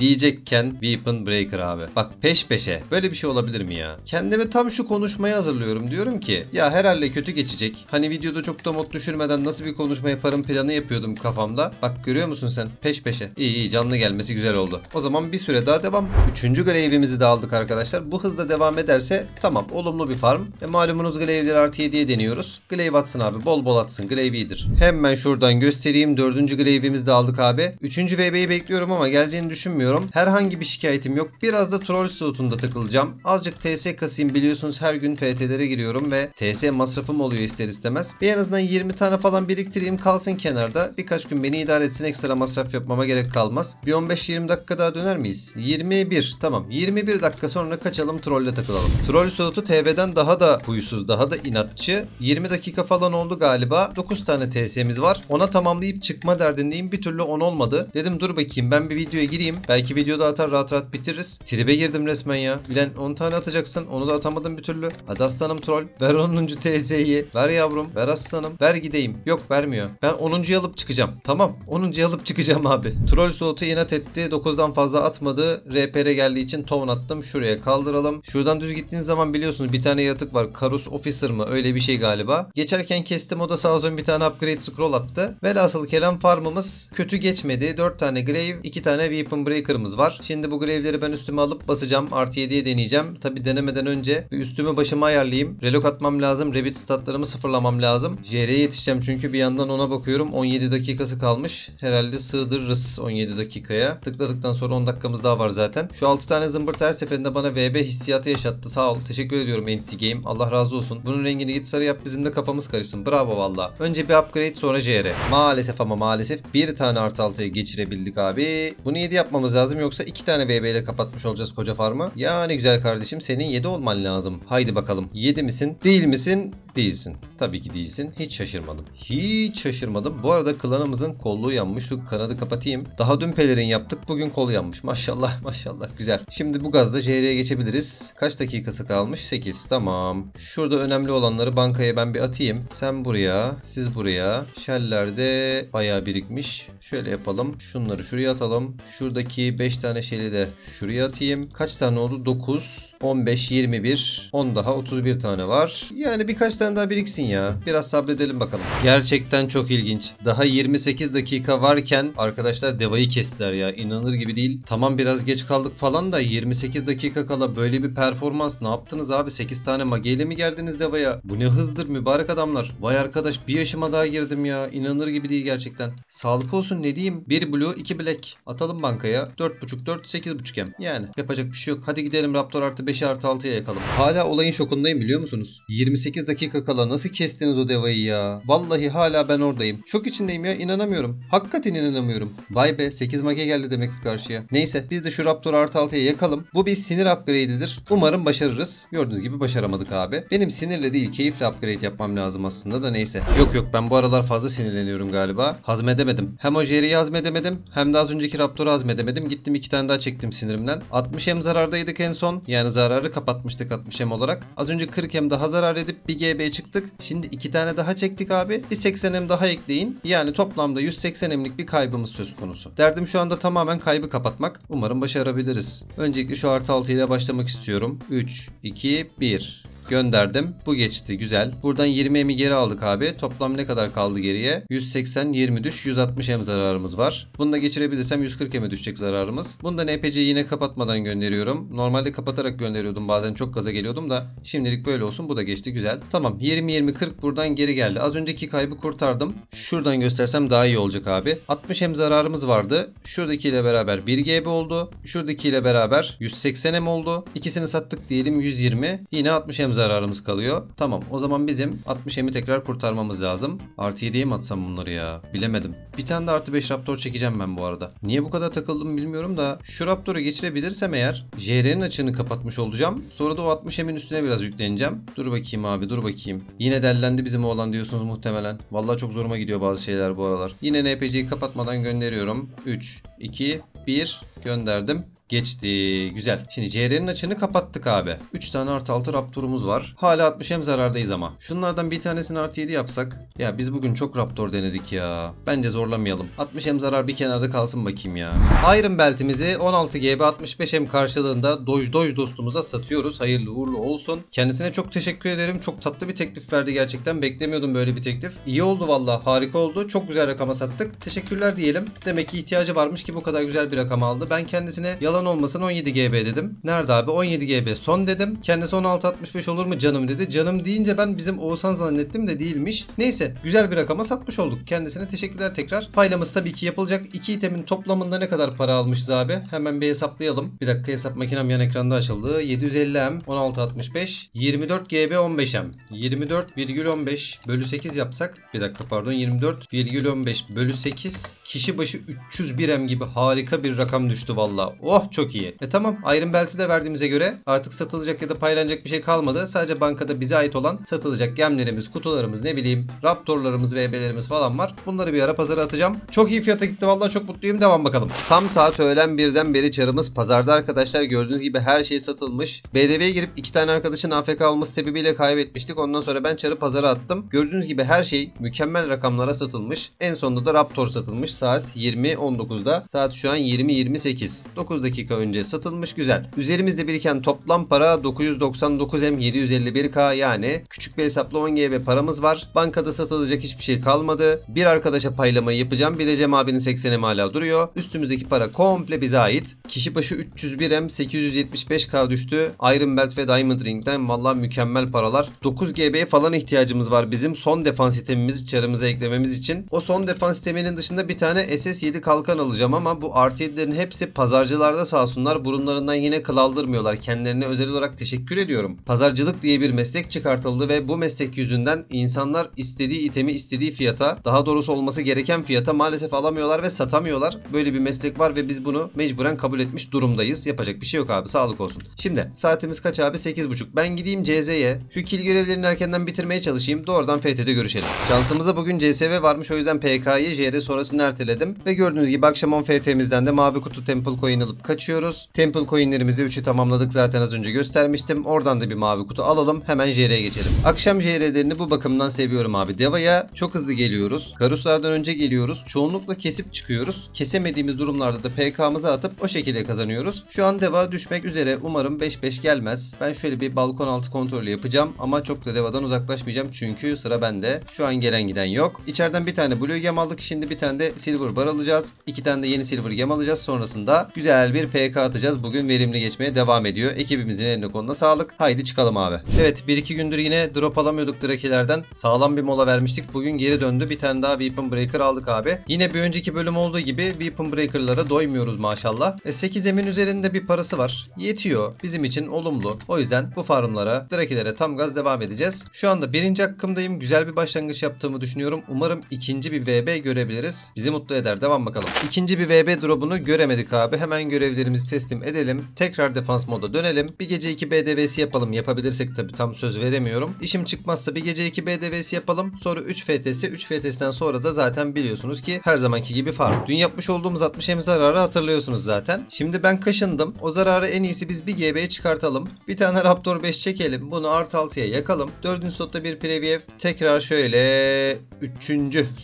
diyecekken Weapon Breaker abi. Bak peş peşe. Böyle bir şey olabilir mi ya? Kendimi tam şu konuşmaya hazırlıyorum. Diyorum ki ya herhalde kötü geçecek. Hani videoda çok da mod düşürmeden nasıl bir konuşma yaparım planı yapıyordum kafamda. Bak görüyor musun sen? Peş peşe. İyi iyi canlı gelmesi güzel oldu. O zaman bir süre daha devam. Üçüncü Glaive'imizi de aldık arkadaşlar. Bu hızla devam ederse tamam olumlu bir farm. E malumunuz Glaive'leri artı 7'ye deniyoruz. Glaive atsın abi. Bol bol atsın. Glaive iyidir. Hemen şuradan göstereyim. Dördüncü Glaive'imizi de aldık abi. Üçüncü VB'yi bekliyorum ama geleceğini düşünmüyorum. Herhangi bir şikayetim yok. Biraz da troll slotunda takılacağım. Azıcık TS kasayım biliyorsunuz her gün FT'lere giriyorum ve TS masrafım oluyor ister istemez. Bir en azından 20 tane falan biriktireyim kalsın kenarda. Birkaç gün beni idare etsin ekstra masraf yapmama gerek kalmaz. Bir 15-20 dakika daha döner miyiz? 21 tamam. 21 dakika sonra kaçalım trolle takılalım. Troll slotu TV'den daha da huysuz daha da inatçı. 20 dakika falan oldu galiba. 9 tane TS'miz var. Ona tamamlayıp çıkma derdindeyim. Bir türlü 10 olmadı. Dedim dur bakayım ben bir videoya gireyim. Belki videoda atar rahat rahat bitiririz. Tribe girdim resmen ya. Bilen 10 tane atacaksın. Onu da atamadım bir türlü. Hadi aslanım troll. Ver 10. TS'yi. Ver yavrum. Ver aslanım. Ver gideyim. Yok vermiyor. Ben 10.yu alıp çıkacağım. Tamam. 10.yu alıp çıkacağım abi. Troll slotu inat etti. 9'dan fazla atmadı. RPR geldiği için ton attım. Şuraya kaldıralım. Şuradan düz gittiğiniz zaman biliyorsunuz bir tane yaratık var. Karus Officer mı? Öyle bir şey galiba. Geçerken kestim. O da sağ olsun bir tane upgrade scroll attı. Velhasıl kelam farmımız kötü geçmedi. 4 tane Glaive, 2 tane Weapon Breaker'ımız var. Şimdi bu Glaive'leri ben üstüme alıp basacağım. Artı 7'ye deneyeceğim. Tabi denemeden önce bir üstümü başıma ayarlayayım. Relok atmam lazım. Rabbit statlarımı sıfırlamam lazım. JR'ye yetişeceğim çünkü bir yandan ona bakıyorum. 17 dakikası kalmış. Herhalde sığdırırız 17 dakikaya. Tıkladıktan sonra 10 dakikamız daha var zaten. Şu 6 tane zımbırt her seferinde bana VB hissiyatı yaşattı. Sağ ol. Teşekkür ediyorum Anti Game. Allah razı olsun. Bunun rengini git sarı yap bizim de kafamız karışsın. Bravo valla. Önce bir upgrade sonra JR. Maalesef ama maalesef bir tane artı 6'ya geçirebildik abi. Bunu 7 yapmamız lazım yoksa 2 tane VB ile kapatmış olacağız koca farmı. Yani güzel kardeşim senin 7 olman lazım. Haydi bakalım. 7 misin? Değil misin? Değilsin. Tabii ki değilsin. Hiç şaşırmadım. Hiç şaşırmadım. Bu arada klanımızın kolluğu yanmış. Şu kanadı kapatayım. Daha dün pelerin yaptık. Bugün kolu yanmış. Maşallah *laughs* maşallah. Güzel. Şimdi bu gazda JR'ye geçebiliriz. Kaç dakikası kalmış? 8. Tamam. Şurada önemli olanları bankaya ben bir atayım. Sen buraya. Siz buraya. Shell'lerde bayağı birikmiş. Şöyle yapalım. Şunları şuraya atalım. Şuradaki 5 tane şeyi de şuraya atayım. Kaç tane oldu? 9, 15, 21, 10 daha 31 tane var. Yani birkaç tane daha biriksin ya. Biraz sabredelim bakalım. Gerçekten çok ilginç. Daha 28 dakika varken arkadaşlar devayı kestiler ya. İnanılır gibi değil. Tamam biraz geç kaldık falan da 28 dakika kala böyle bir performans ne yaptınız abi? 8 tane mageyle mi geldiniz devaya? Bu ne hızdır mübarek adamlar. Vay arkadaş bir yaşıma daha girdim ya. İnanılır gibi değil gerçekten. Sağlık olsun ne diyeyim. 1 blue 2 black. Atalım bankaya. 4.5 4 8.5 hem. Yani yapacak bir şey yok. Hadi gidelim Raptor artı 5'i artı 6'ya yakalım. Hala olayın şokundayım biliyor musunuz? 28 dakika kala nasıl kestiniz o devayı ya? Vallahi hala ben oradayım. Şok içindeyim ya inanamıyorum. Hakikaten inanamıyorum. Vay be 8 mage geldi demek ki karşıya. Neyse biz de şu Raptor artı 6'ya yakalım. Bu bir sinir upgrade'idir. Umarım başarırız. Gördüğünüz gibi başaramadık abi. Benim sinirle değil keyifle upgrade yapmam lazım aslında da neyse. Yok yok ben bu aralar fazla sinirleniyorum galiba. Hazmedemedim. Hem o Jerry'i hazmedemedim hem de az önceki Raptor'u hazmedemedim. Gittim iki tane daha çektim sinirimden. 60 hem zarardaydık en son. Yani zararı kapatmıştık 60 hem olarak. Az önce 40 hem daha zarar edip bir GB çıktık. Şimdi iki tane daha çektik abi. Bir 80 hem daha ekleyin. Yani toplamda 180 emlik bir kaybımız söz konusu. Derdim şu anda tamamen kaybı kapatmak. Umarım başarabiliriz. Öncelikle şu artı 6 ile başlamak istiyorum. 3, 2, 1. Gönderdim. Bu geçti. Güzel. Buradan 20 emi geri aldık abi. Toplam ne kadar kaldı geriye? 180, 20 düş. 160 em zararımız var. Bunu da geçirebilirsem 140 eme düşecek zararımız. Bunu da NPC'yi yine kapatmadan gönderiyorum. Normalde kapatarak gönderiyordum. Bazen çok gaza geliyordum da. Şimdilik böyle olsun. Bu da geçti. Güzel. Tamam. 20, 20, 40 buradan geri geldi. Az önceki kaybı kurtardım. Şuradan göstersem daha iyi olacak abi. 60 em zararımız vardı. Şuradakiyle beraber 1 GB oldu. Şuradakiyle beraber 180 em oldu. İkisini sattık diyelim 120. Yine 60 em zararımız kalıyor. Tamam o zaman bizim 60 emi tekrar kurtarmamız lazım. Artı 7'ye mi atsam bunları ya? Bilemedim. Bir tane de artı 5 Raptor çekeceğim ben bu arada. Niye bu kadar takıldım bilmiyorum da şu Raptor'u geçirebilirsem eğer JR'nin açığını kapatmış olacağım. Sonra da o 60 emin üstüne biraz yükleneceğim. Dur bakayım abi dur bakayım. Yine dellendi bizim oğlan diyorsunuz muhtemelen. Vallahi çok zoruma gidiyor bazı şeyler bu aralar. Yine NPC'yi kapatmadan gönderiyorum. 3, 2, 1 gönderdim. Geçti. Güzel. Şimdi CR'nin açığını kapattık abi. 3 tane artı 6 Raptor'umuz var. Hala 60 hem zarardayız ama. Şunlardan bir tanesini artı 7 yapsak. Ya biz bugün çok Raptor denedik ya. Bence zorlamayalım. 60 hem zarar bir kenarda kalsın bakayım ya. Iron Belt'imizi 16 GB 65 hem karşılığında Doj Doj dostumuza satıyoruz. Hayırlı uğurlu olsun. Kendisine çok teşekkür ederim. Çok tatlı bir teklif verdi gerçekten. Beklemiyordum böyle bir teklif. İyi oldu valla. Harika oldu. Çok güzel rakama sattık. Teşekkürler diyelim. Demek ki ihtiyacı varmış ki bu kadar güzel bir rakam aldı. Ben kendisine yalan olmasın 17 GB dedim. Nerede abi? 17 GB son dedim. Kendisi 16.65 olur mu canım dedi. Canım deyince ben bizim Oğuzhan zannettim de değilmiş. Neyse güzel bir rakama satmış olduk. Kendisine teşekkürler tekrar. Paylamız tabii ki yapılacak. İki itemin toplamında ne kadar para almışız abi? Hemen bir hesaplayalım. Bir dakika hesap makinem yan ekranda açıldı. 750M 16.65 24 GB 15M 24,15 bölü 8 yapsak bir dakika pardon 24,15 bölü 8 kişi başı 301M gibi harika bir rakam düştü valla. Oh çok iyi. E tamam Iron Belt'i de verdiğimize göre artık satılacak ya da paylanacak bir şey kalmadı. Sadece bankada bize ait olan satılacak gemlerimiz, kutularımız, ne bileyim Raptorlarımız, VB'lerimiz falan var. Bunları bir ara pazara atacağım. Çok iyi fiyata gitti valla çok mutluyum. Devam bakalım. Tam saat öğlen birden beri çarımız pazarda arkadaşlar. Gördüğünüz gibi her şey satılmış. BDV'ye girip iki tane arkadaşın AFK olması sebebiyle kaybetmiştik. Ondan sonra ben çarı pazara attım. Gördüğünüz gibi her şey mükemmel rakamlara satılmış. En sonunda da Raptor satılmış saat 20.19'da. Saat şu an 20.28. 9 dakika önce satılmış güzel. Üzerimizde biriken toplam para 999M 751K yani küçük bir hesapla 10 GB paramız var. Bankada satılacak hiçbir şey kalmadı. Bir arkadaşa paylamayı yapacağım. Bir de Cem abinin 80'im hala duruyor. Üstümüzdeki para komple bize ait. Kişi başı 301M 875K düştü. Iron Belt ve Diamond Ring'den valla mükemmel paralar. 9 GB falan ihtiyacımız var bizim son defans sistemimizi çarımıza eklememiz için. O son defans sisteminin dışında bir tane SS7 kalkan alacağım ama bu artı 7'lerin hepsi pazarcılarda sağ olsunlar burunlarından yine kıl aldırmıyorlar. Kendilerine özel olarak teşekkür ediyorum. Pazarcılık diye bir meslek çıkartıldı ve bu meslek yüzünden insanlar istediği itemi istediği fiyata daha doğrusu olması gereken fiyata maalesef alamıyorlar ve satamıyorlar. Böyle bir meslek var ve biz bunu mecburen kabul etmiş durumdayız. Yapacak bir şey yok abi sağlık olsun. Şimdi saatimiz kaç abi 8.30. Ben gideyim CZ'ye. Şu kill görevlerini erkenden bitirmeye çalışayım. Doğrudan FT'de görüşelim. Şansımıza bugün CSV varmış o yüzden PK'yı JR sonrasını erteledim. Ve gördüğünüz gibi akşam 10 FT'mizden de mavi kutu Temple Coin alıp kaçıyoruz. Temple Coin'lerimizi 3'ü tamamladık zaten az önce göstermiştim. Oradan da bir mavi kutu alalım. Hemen JR'ye geçelim. Akşam JR'lerini bu bakımdan seviyorum abi. Deva'ya çok hızlı geliyoruz. Karuslardan önce geliyoruz. Çoğunlukla kesip çıkıyoruz. Kesemediğimiz durumlarda da PK'mızı atıp o şekilde kazanıyoruz. Şu an Deva düşmek üzere. Umarım 5-5 gelmez. Ben şöyle bir balkon altı kontrolü yapacağım. Ama çok da Deva'dan uzaklaşmayacağım. Çünkü sıra bende. Şu an gelen giden yok. İçeriden bir tane Blue Gem aldık. Şimdi bir tane de Silver Bar alacağız. İki tane de yeni Silver Gem alacağız. Sonrasında güzel bir PK atacağız. Bugün verimli geçmeye devam ediyor. Ekibimizin eline koluna sağlık. Haydi çıkalım abi. Evet 1-2 gündür yine drop alamıyorduk Drakilerden. Sağlam bir mola vermiştik. Bugün geri döndü. Bir tane daha Weapon Breaker aldık abi. Yine bir önceki bölüm olduğu gibi Weapon Breaker'lara doymuyoruz maşallah. E, 8 emin üzerinde bir parası var. Yetiyor. Bizim için olumlu. O yüzden bu farmlara, Drakilere tam gaz devam edeceğiz. Şu anda birinci hakkımdayım. Güzel bir başlangıç yaptığımı düşünüyorum. Umarım ikinci bir VB görebiliriz. Bizi mutlu eder. Devam bakalım. İkinci bir VB drop'unu göremedik abi. Hemen görevlerimizi teslim edelim. Tekrar defans moda dönelim. Bir gece 2 BDV'si yapalım. Yapabilirsek tabii tam söz veremiyorum. İşim çıkmazsa bir gece 2 BDV'si yapalım. Sonra 3 FT'si. 3 FT'sinden sonra da zaten biliyorsunuz ki her zamanki gibi farm. Dün yapmış olduğumuz 60 hem zararı hatırlıyorsunuz zaten. Şimdi ben kaşındım. O zararı en iyisi biz bir GB'ye çıkartalım. Bir tane Raptor 5 çekelim. Bunu artı 6'ya yakalım. 4. slotta bir preview. Tekrar şöyle 3.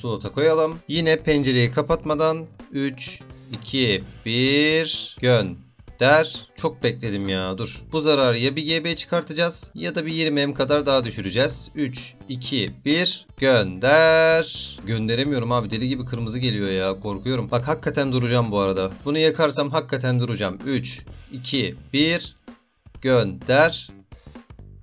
slota koyalım. Yine pencereyi kapatmadan 3, 2, 1 gön der. Çok bekledim ya dur. Bu zararı ya bir GB çıkartacağız ya da bir 20M kadar daha düşüreceğiz. 3, 2, 1 gönder. Gönderemiyorum abi deli gibi kırmızı geliyor ya korkuyorum. Bak hakikaten duracağım bu arada. Bunu yakarsam hakikaten duracağım. 3, 2, 1 gönder.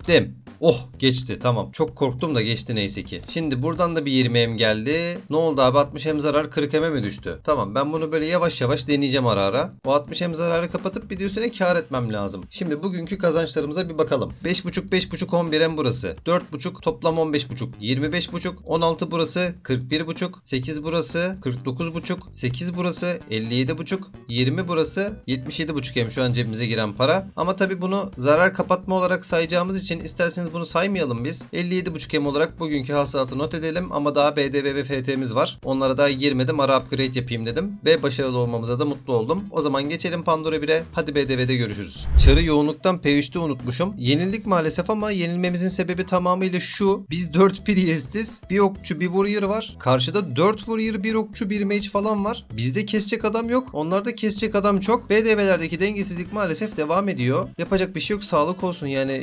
Dim. Oh geçti tamam. Çok korktum da geçti neyse ki. Şimdi buradan da bir 20 em geldi. Ne oldu abi 60 em zarar 40 em'e mi düştü? Tamam ben bunu böyle yavaş yavaş deneyeceğim ara ara. O 60 em zararı kapatıp bir de kar etmem lazım. Şimdi bugünkü kazançlarımıza bir bakalım. 5.5 5.5 11 em burası. 4.5 toplam 15.5 25.5 16 burası 41.5 8 burası 49.5 8 burası 57.5 20 burası 77.5 em şu an cebimize giren para. Ama tabi bunu zarar kapatma olarak sayacağımız için isterseniz bunu saymayalım biz. 57.5 M olarak bugünkü hasılatı not edelim ama daha BDV ve FT'miz var. Onlara daha girmedim. Ara upgrade yapayım dedim. Ve başarılı olmamıza da mutlu oldum. O zaman geçelim Pandora 1'e. Hadi BDV'de görüşürüz. Çarı yoğunluktan P3'te unutmuşum. Yenildik maalesef ama yenilmemizin sebebi tamamıyla şu. Biz 4 Priest'iz. Bir okçu bir warrior var. Karşıda 4 warrior bir okçu bir mage falan var. Bizde kesecek adam yok. Onlarda kesecek adam çok. BDV'lerdeki dengesizlik maalesef devam ediyor. Yapacak bir şey yok. Sağlık olsun yani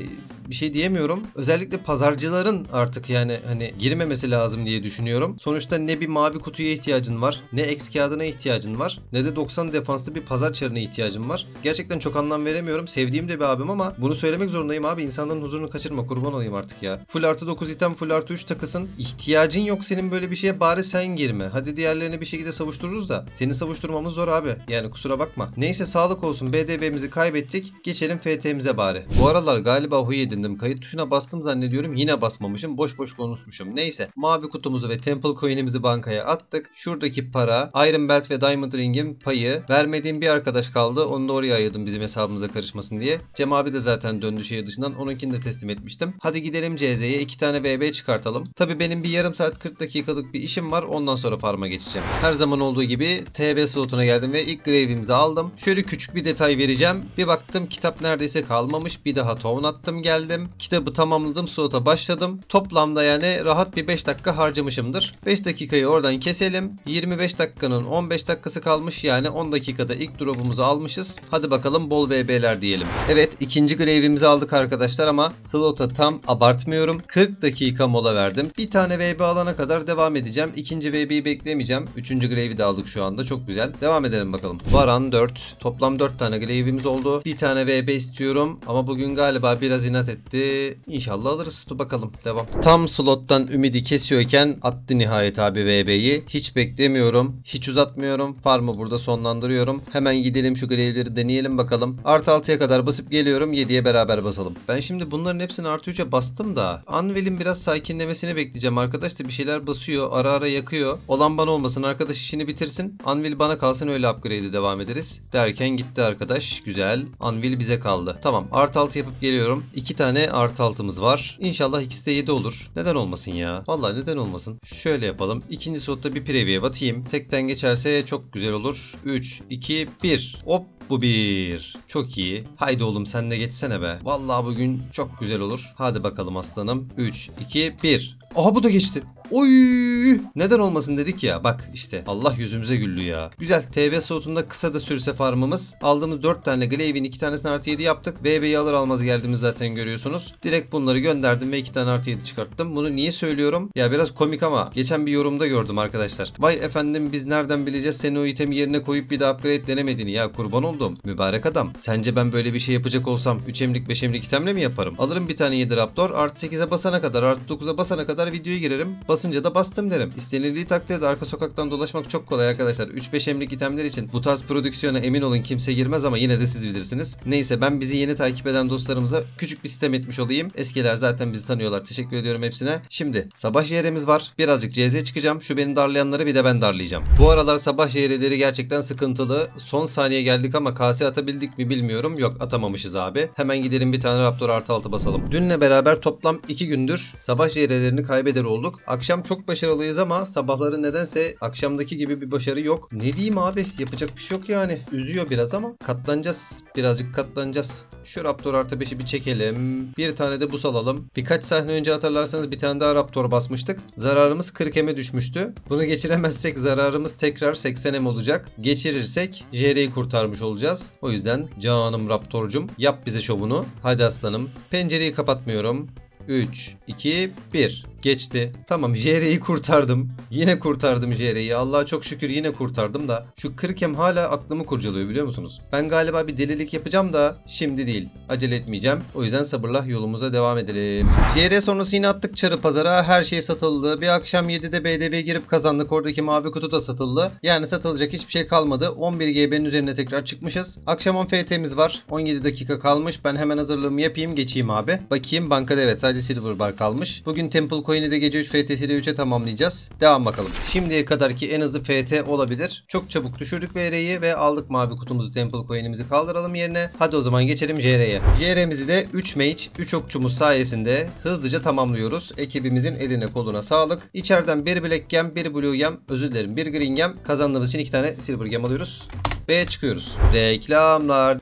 bir şey diyemiyorum. Özellikle pazarcıların artık yani hani girmemesi lazım diye düşünüyorum. Sonuçta ne bir mavi kutuya ihtiyacın var, ne X kağıdına ihtiyacın var, ne de 90 defanslı bir pazar çarına ihtiyacın var. Gerçekten çok anlam veremiyorum. Sevdiğim de bir abim ama bunu söylemek zorundayım abi. İnsanların huzurunu kaçırma. Kurban olayım artık ya. Full artı 9 item, full artı 3 takısın. İhtiyacın yok senin böyle bir şeye bari sen girme. Hadi diğerlerini bir şekilde savuştururuz da. Seni savuşturmamız zor abi. Yani kusura bakma. Neyse sağlık olsun. BDV'mizi kaybettik. Geçelim FT'mize bari. Bu aralar galiba huy edindim. Kayıt tuşuna bastım zannediyorum. Yine basmamışım. Boş boş konuşmuşum. Neyse. Mavi kutumuzu ve Temple Coin'imizi bankaya attık. Şuradaki para, Iron Belt ve Diamond Ring'in payı. Vermediğim bir arkadaş kaldı. Onu da oraya ayırdım bizim hesabımıza karışmasın diye. Cem abi de zaten döndü şehir dışından. Onunkini de teslim etmiştim. Hadi gidelim CZ'ye. iki tane VB çıkartalım. Tabi benim bir yarım saat 40 dakikalık bir işim var. Ondan sonra farma geçeceğim. Her zaman olduğu gibi TB slotuna geldim ve ilk grave'imizi aldım. Şöyle küçük bir detay vereceğim. Bir baktım kitap neredeyse kalmamış. Bir daha town attım geldim. Kitabı tamamladım. Slota başladım. Toplamda yani rahat bir 5 dakika harcamışımdır. 5 dakikayı oradan keselim. 25 dakikanın 15 dakikası kalmış. Yani 10 dakikada ilk drop'umuzu almışız. Hadi bakalım bol VB'ler diyelim. Evet ikinci grave'imizi aldık arkadaşlar ama slota tam abartmıyorum. 40 dakika mola verdim. Bir tane VB alana kadar devam edeceğim. İkinci VB'yi beklemeyeceğim. Üçüncü grave'i de aldık şu anda. Çok güzel. Devam edelim bakalım. Varan 4. Toplam 4 tane grave'imiz oldu. Bir tane VB istiyorum ama bugün galiba biraz inat etti. İnşallah alırız. Dur bakalım. Devam. Tam slottan ümidi kesiyorken attı nihayet abi VB'yi. Hiç beklemiyorum. Hiç uzatmıyorum. Farmı burada sonlandırıyorum. Hemen gidelim şu grave'leri deneyelim bakalım. Artı 6'ya kadar basıp geliyorum. 7'ye beraber basalım. Ben şimdi bunların hepsini artı 3'e bastım da Anvil'in biraz sakinlemesini bekleyeceğim. Arkadaş da bir şeyler basıyor. Ara ara yakıyor. Olan bana olmasın. Arkadaş işini bitirsin. Anvil bana kalsın öyle upgrade'e devam ederiz. Derken gitti arkadaş. Güzel. Anvil bize kaldı. Tamam. Artı 6 yapıp geliyorum. 2 tane artı 6'mız var. İnşallah ikisi de 7 olur. Neden olmasın ya? Vallahi neden olmasın? Şöyle yapalım. İkinci slotta bir preview'e batayım. Tekten geçerse çok güzel olur. 3, 2, 1. Hop bu bir. Çok iyi. Haydi oğlum sen de geçsene be. Vallahi bugün çok güzel olur. Hadi bakalım aslanım. 3, 2, 1. Aha bu da geçti. Oy! Neden olmasın dedik ya. Bak işte Allah yüzümüze güldü ya. Güzel. TV slotunda kısa da sürse farmımız. Aldığımız 4 tane Glaive'in 2 tanesini artı 7 yaptık. BB'yi alır almaz geldiğimiz zaten görüyorsunuz. Direkt bunları gönderdim ve 2 tane artı 7 çıkarttım. Bunu niye söylüyorum? Ya biraz komik ama geçen bir yorumda gördüm arkadaşlar. Vay efendim biz nereden bileceğiz senin o itemi yerine koyup bir de upgrade denemediğini ya kurban oldum. Mübarek adam. Sence ben böyle bir şey yapacak olsam 3 emlik 5 emlik itemle mi yaparım? Alırım bir tane 7 Raptor artı 8'e basana kadar artı 9'a basana kadar videoya girerim. Basınca da bastım derim. İstenildiği takdirde arka sokaktan dolaşmak çok kolay arkadaşlar. 3-5 emlik itemler için bu tarz prodüksiyona emin olun kimse girmez ama yine de siz bilirsiniz. Neyse ben bizi yeni takip eden dostlarımıza küçük bir sistem etmiş olayım. Eskiler zaten bizi tanıyorlar. Teşekkür ediyorum hepsine. Şimdi sabah yerimiz var. Birazcık CZ çıkacağım. Şu beni darlayanları bir de ben darlayacağım. Bu aralar sabah yereleri gerçekten sıkıntılı. Son saniye geldik ama kase atabildik mi bilmiyorum. Yok atamamışız abi. Hemen gidelim bir tane Raptor artı altı basalım. Dünle beraber toplam 2 gündür sabah yerelerini kaybeder olduk. Akşam çok başarılıyız ama sabahları nedense akşamdaki gibi bir başarı yok. Ne diyeyim abi? Yapacak bir şey yok yani. Üzüyor biraz ama katlanacağız. Birazcık katlanacağız. Şu Raptor artı 5'i bir çekelim. Bir tane de bus alalım. Birkaç sahne önce hatırlarsanız bir tane daha Raptor basmıştık. Zararımız 40 M'e düşmüştü. Bunu geçiremezsek zararımız tekrar 80 M olacak. Geçirirsek JR'yi kurtarmış olacağız. O yüzden canım Raptorcum yap bize şovunu. Hadi aslanım. Pencereyi kapatmıyorum. 3, 2, 1. Geçti. Tamam JR'yi kurtardım. Yine kurtardım JR'yi. Allah'a çok şükür yine kurtardım da. Şu kırkem hala aklımı kurcalıyor biliyor musunuz? Ben galiba bir delilik yapacağım da şimdi değil. Acele etmeyeceğim. O yüzden sabırla yolumuza devam edelim. JR sonrası yine attık çarı pazara. Her şey satıldı. Bir akşam 7'de BDB girip kazandık. Oradaki mavi kutu da satıldı. Yani satılacak hiçbir şey kalmadı. 11 GB'nin üzerine tekrar çıkmışız. Akşam 10 FT'miz var. 17 dakika kalmış. Ben hemen hazırlığımı yapayım geçeyim abi. Bakayım bankada evet sadece Silver Bar kalmış. Bugün Temple coin'i de gece 3 FT'siyle 3'e tamamlayacağız. Devam bakalım. Şimdiye kadarki en hızlı FT olabilir. Çok çabuk düşürdük VR'yi ve aldık mavi kutumuzu Temple coin'imizi kaldıralım yerine. Hadi o zaman geçelim JR'ye. JR'mizi de 3 mage, 3 okçumuz sayesinde hızlıca tamamlıyoruz. Ekibimizin eline koluna sağlık. İçeriden bir Black Gem, bir Blue Gem, özür dilerim bir Green Gem. Kazandığımız için 2 tane Silver Gem alıyoruz. Ve çıkıyoruz. Reklamlar.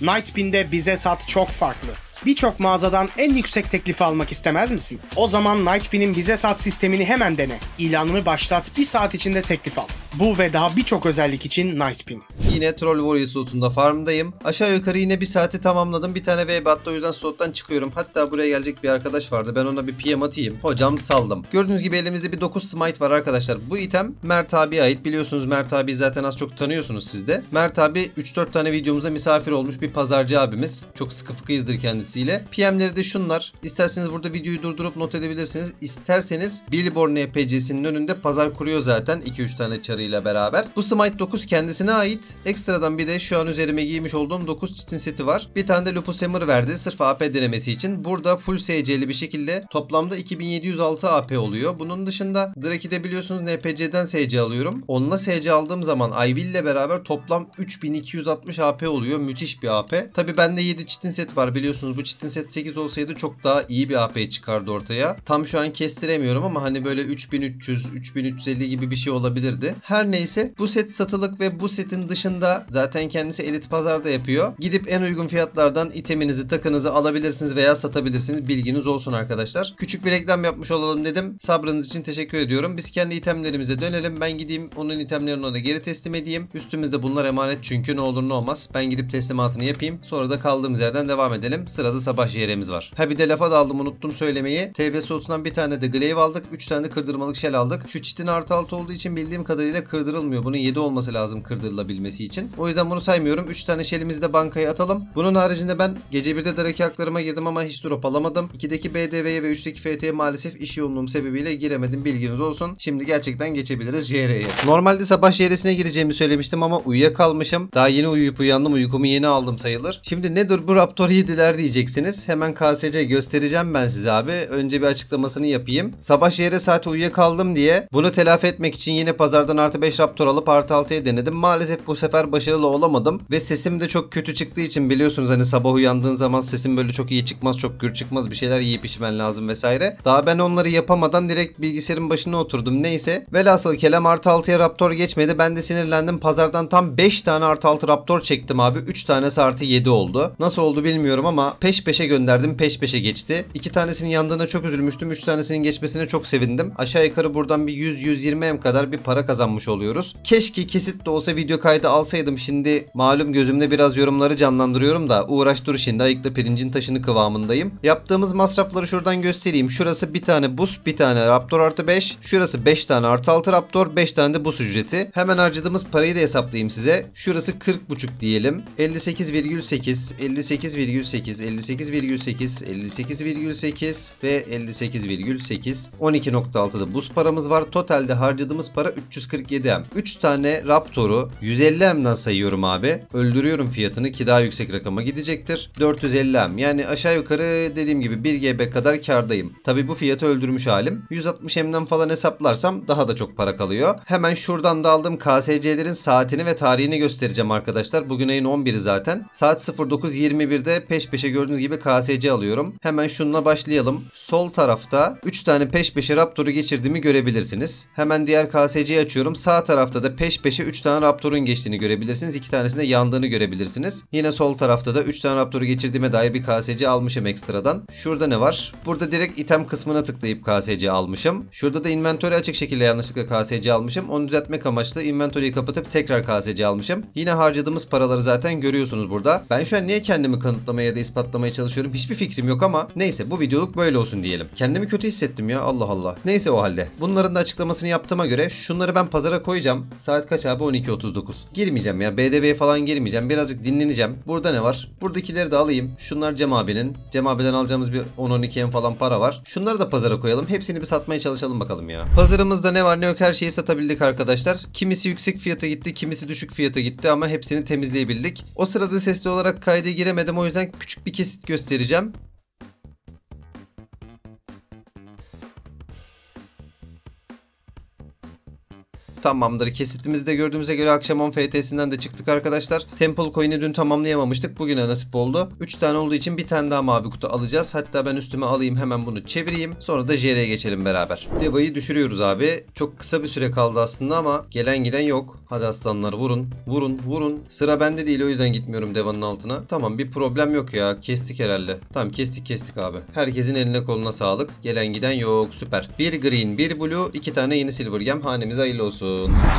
Nightbin'de bize sat çok farklı. Birçok mağazadan en yüksek teklifi almak istemez misin? O zaman Nightbin'in bize sat sistemini hemen dene. İlanını başlat, bir saat içinde teklif al. Bu ve daha birçok özellik için Nightbin. Yine Troll Warrior slotunda farmdayım. Aşağı yukarı yine bir saati tamamladım. Bir tane VB attı o yüzden slottan çıkıyorum. Hatta buraya gelecek bir arkadaş vardı. Ben ona bir PM atayım. Hocam saldım. Gördüğünüz gibi elimizde bir 9 smite var arkadaşlar. Bu item Mert abiye ait. Biliyorsunuz Mert abi zaten az çok tanıyorsunuz siz de. Mert abi 3-4 tane videomuza misafir olmuş bir pazarcı abimiz. Çok sıkı fıkıyızdır kendisiyle. PM'leri de şunlar. İsterseniz burada videoyu durdurup not edebilirsiniz. İsterseniz Billboard NPC'sinin önünde pazar kuruyor zaten 2-3 tane çarıyla beraber. Bu Smite 9 kendisine ait. Ekstradan bir de şu an üzerime giymiş olduğum 9 çitin seti var. Bir tane de Lupus Hammer verdi sırf AP denemesi için. Burada full SC'li bir şekilde toplamda 2706 AP oluyor. Bunun dışında Draki'de biliyorsunuz NPC'den SC alıyorum. Onunla SC aldığım zaman Ivy ile beraber toplam 3260 AP oluyor. Müthiş bir AP. Tabi bende 7 çitin set var biliyorsunuz. Bu çitin set 8 olsaydı çok daha iyi bir AP çıkardı ortaya. Tam şu an kestiremiyorum ama hani böyle 3300, 3350 gibi bir şey olabilirdi. Her neyse bu set satılık ve bu setin dışında zaten kendisi elit pazarda yapıyor. Gidip en uygun fiyatlardan iteminizi, takınızı alabilirsiniz veya satabilirsiniz. Bilginiz olsun arkadaşlar. Küçük bir reklam yapmış olalım dedim. Sabrınız için teşekkür ediyorum. Biz kendi itemlerimize dönelim. Ben gideyim onun itemlerini ona geri teslim edeyim. Üstümüzde bunlar emanet çünkü ne olur ne olmaz. Ben gidip teslimatını yapayım. Sonra da kaldığımız yerden devam edelim. Sırada sabah yerimiz var. Ha bir de lafa daldım unuttum söylemeyi. TV slotundan bir tane de glaive aldık. 3 tane de kırdırmalık shell aldık. Şu çitin artı altı olduğu için bildiğim kadarıyla kırdırılmıyor. Bunun 7 olması lazım kırdırılabilmesi için. O yüzden bunu saymıyorum. 3 tane shellimizi de bankaya atalım. Bunun haricinde ben gece 1'de Draki haklarıma girdim ama hiç drop alamadım. 2'deki BDV'ye ve 3'teki FT'ye maalesef iş yoğunluğum sebebiyle giremedim. Bilginiz olsun. Şimdi gerçekten geçebiliriz JR'ye. Normalde sabah JR'sine gireceğimi söylemiştim ama uyuyakalmışım. Daha yeni uyuyup uyandım. Uykumu yeni aldım sayılır. Şimdi nedir bu Raptor 7'ler diyeceksiniz. Hemen KSC göstereceğim ben size abi. Önce bir açıklamasını yapayım. Sabah JR saati uyuyakaldım diye bunu telafi etmek için yine pazardan artı 5 Raptor alıp artı 6'ya denedim. Maalesef bu sefer başarılı olamadım. Ve sesim de çok kötü çıktığı için biliyorsunuz hani sabah uyandığın zaman sesim böyle çok iyi çıkmaz, çok gür çıkmaz. Bir şeyler yiyip içmen lazım vesaire. Daha ben onları yapamadan direkt bilgisayarın başına oturdum. Neyse. Velhasıl kelam artı 6'ya Raptor geçmedi. Ben de sinirlendim. Pazardan tam 5 tane artı 6 Raptor çektim abi. 3 tanesi artı 7 oldu. Nasıl oldu bilmiyorum ama peş peşe gönderdim. Peş peşe geçti. 2 tanesinin yandığına çok üzülmüştüm. 3 tanesinin geçmesine çok sevindim. Aşağı yukarı buradan bir 100-120 M kadar bir para kazanmış oluyoruz. Keşke kesit de olsa video kaydı alsaydım. Şimdi malum gözümde biraz yorumları canlandırıyorum da uğraş dur şimdi ayıkla pirincin taşını kıvamındayım. Yaptığımız masrafları şuradan göstereyim. Şurası bir tane bus, bir tane Raptor artı 5. Şurası 5 tane artı 6 Raptor, 5 tane de bus ücreti. Hemen harcadığımız parayı da hesaplayayım size. Şurası 40.5 diyelim. 58,8, 58,8, 58,8, 58,8 ve 58,8. 12.6 da bus paramız var. Totalde harcadığımız para 347 M. 3 tane Raptor'u 150 M'den sayıyorum abi. Öldürüyorum fiyatını ki daha yüksek rakama gidecektir. 450 M. Yani aşağı yukarı dediğim gibi 1 GB kadar kardayım. Tabi bu fiyatı öldürmüş halim. 160 M'den falan hesaplarsam daha da çok para kalıyor. Hemen şuradan da aldığım KSC'lerin saatini ve tarihini göstereceğim arkadaşlar. Bugün ayın 11'i zaten. Saat 09.21'de peş peşe gördüğünüz gibi KSC alıyorum. Hemen şununla başlayalım. Sol tarafta 3 tane peş peşe Raptor'u geçirdiğimi görebilirsiniz. Hemen diğer KSC'yi açıyorum. Sağ tarafta da peş peşe 3 tane Raptor'un geçtiğini görebilirsiniz. 2 tanesinde yandığını görebilirsiniz. Yine sol tarafta da 3 tane Raptor'u geçirdiğime dair bir KSC almışım ekstradan. Şurada ne var? Burada direkt item kısmına tıklayıp KSC almışım. Şurada da inventory açık şekilde yanlışlıkla KSC almışım. Onu düzeltmek amaçlı inventory'yi kapatıp tekrar KSC almışım. Yine harcadığımız paraları zaten görüyorsunuz burada. Ben şu an niye kendimi kanıtlamaya ya da ispatlamaya çalışıyorum hiçbir fikrim yok ama neyse bu videoluk böyle olsun diyelim. Kendimi kötü hissettim ya Allah Allah. Neyse o halde. Bunların da açıklamasını yaptığıma göre şunları ben pazara koyacağım. Saat kaç abi? 12.39. Girmeyeceğim ya. BDV'ye falan girmeyeceğim. Birazcık dinleneceğim. Burada ne var? Buradakileri de alayım. Şunlar Cem abinin. Cem abiden alacağımız bir 10-12 en falan para var. Şunları da pazara koyalım. Hepsini bir satmaya çalışalım bakalım ya. Pazarımızda ne var ne yok her şeyi satabildik arkadaşlar. Kimisi yüksek fiyata gitti, kimisi düşük fiyata gitti ama hepsini temizleyebildik. O sırada sesli olarak kayda giremedim o yüzden küçük bir kesit göstereceğim. Tamamdır. Kesitimizde gördüğümüze göre akşam 10 FT'sinden de çıktık arkadaşlar. Temple Coin'i dün tamamlayamamıştık. Bugüne nasip oldu. 3 tane olduğu için bir tane daha mavi kutu alacağız. Hatta ben üstüme alayım hemen bunu çevireyim. Sonra da JR'ye geçelim beraber. Deva'yı düşürüyoruz abi. Çok kısa bir süre kaldı aslında ama gelen giden yok. Hadi aslanlar vurun. Vurun vurun. Sıra bende değil o yüzden gitmiyorum Deva'nın altına. Tamam bir problem yok ya. Kestik herhalde. Tamam kestik kestik abi. Herkesin eline koluna sağlık. Gelen giden yok. Süper. Bir green, bir blue, iki tane yeni silver gem. Hanemize hayırlı olsun.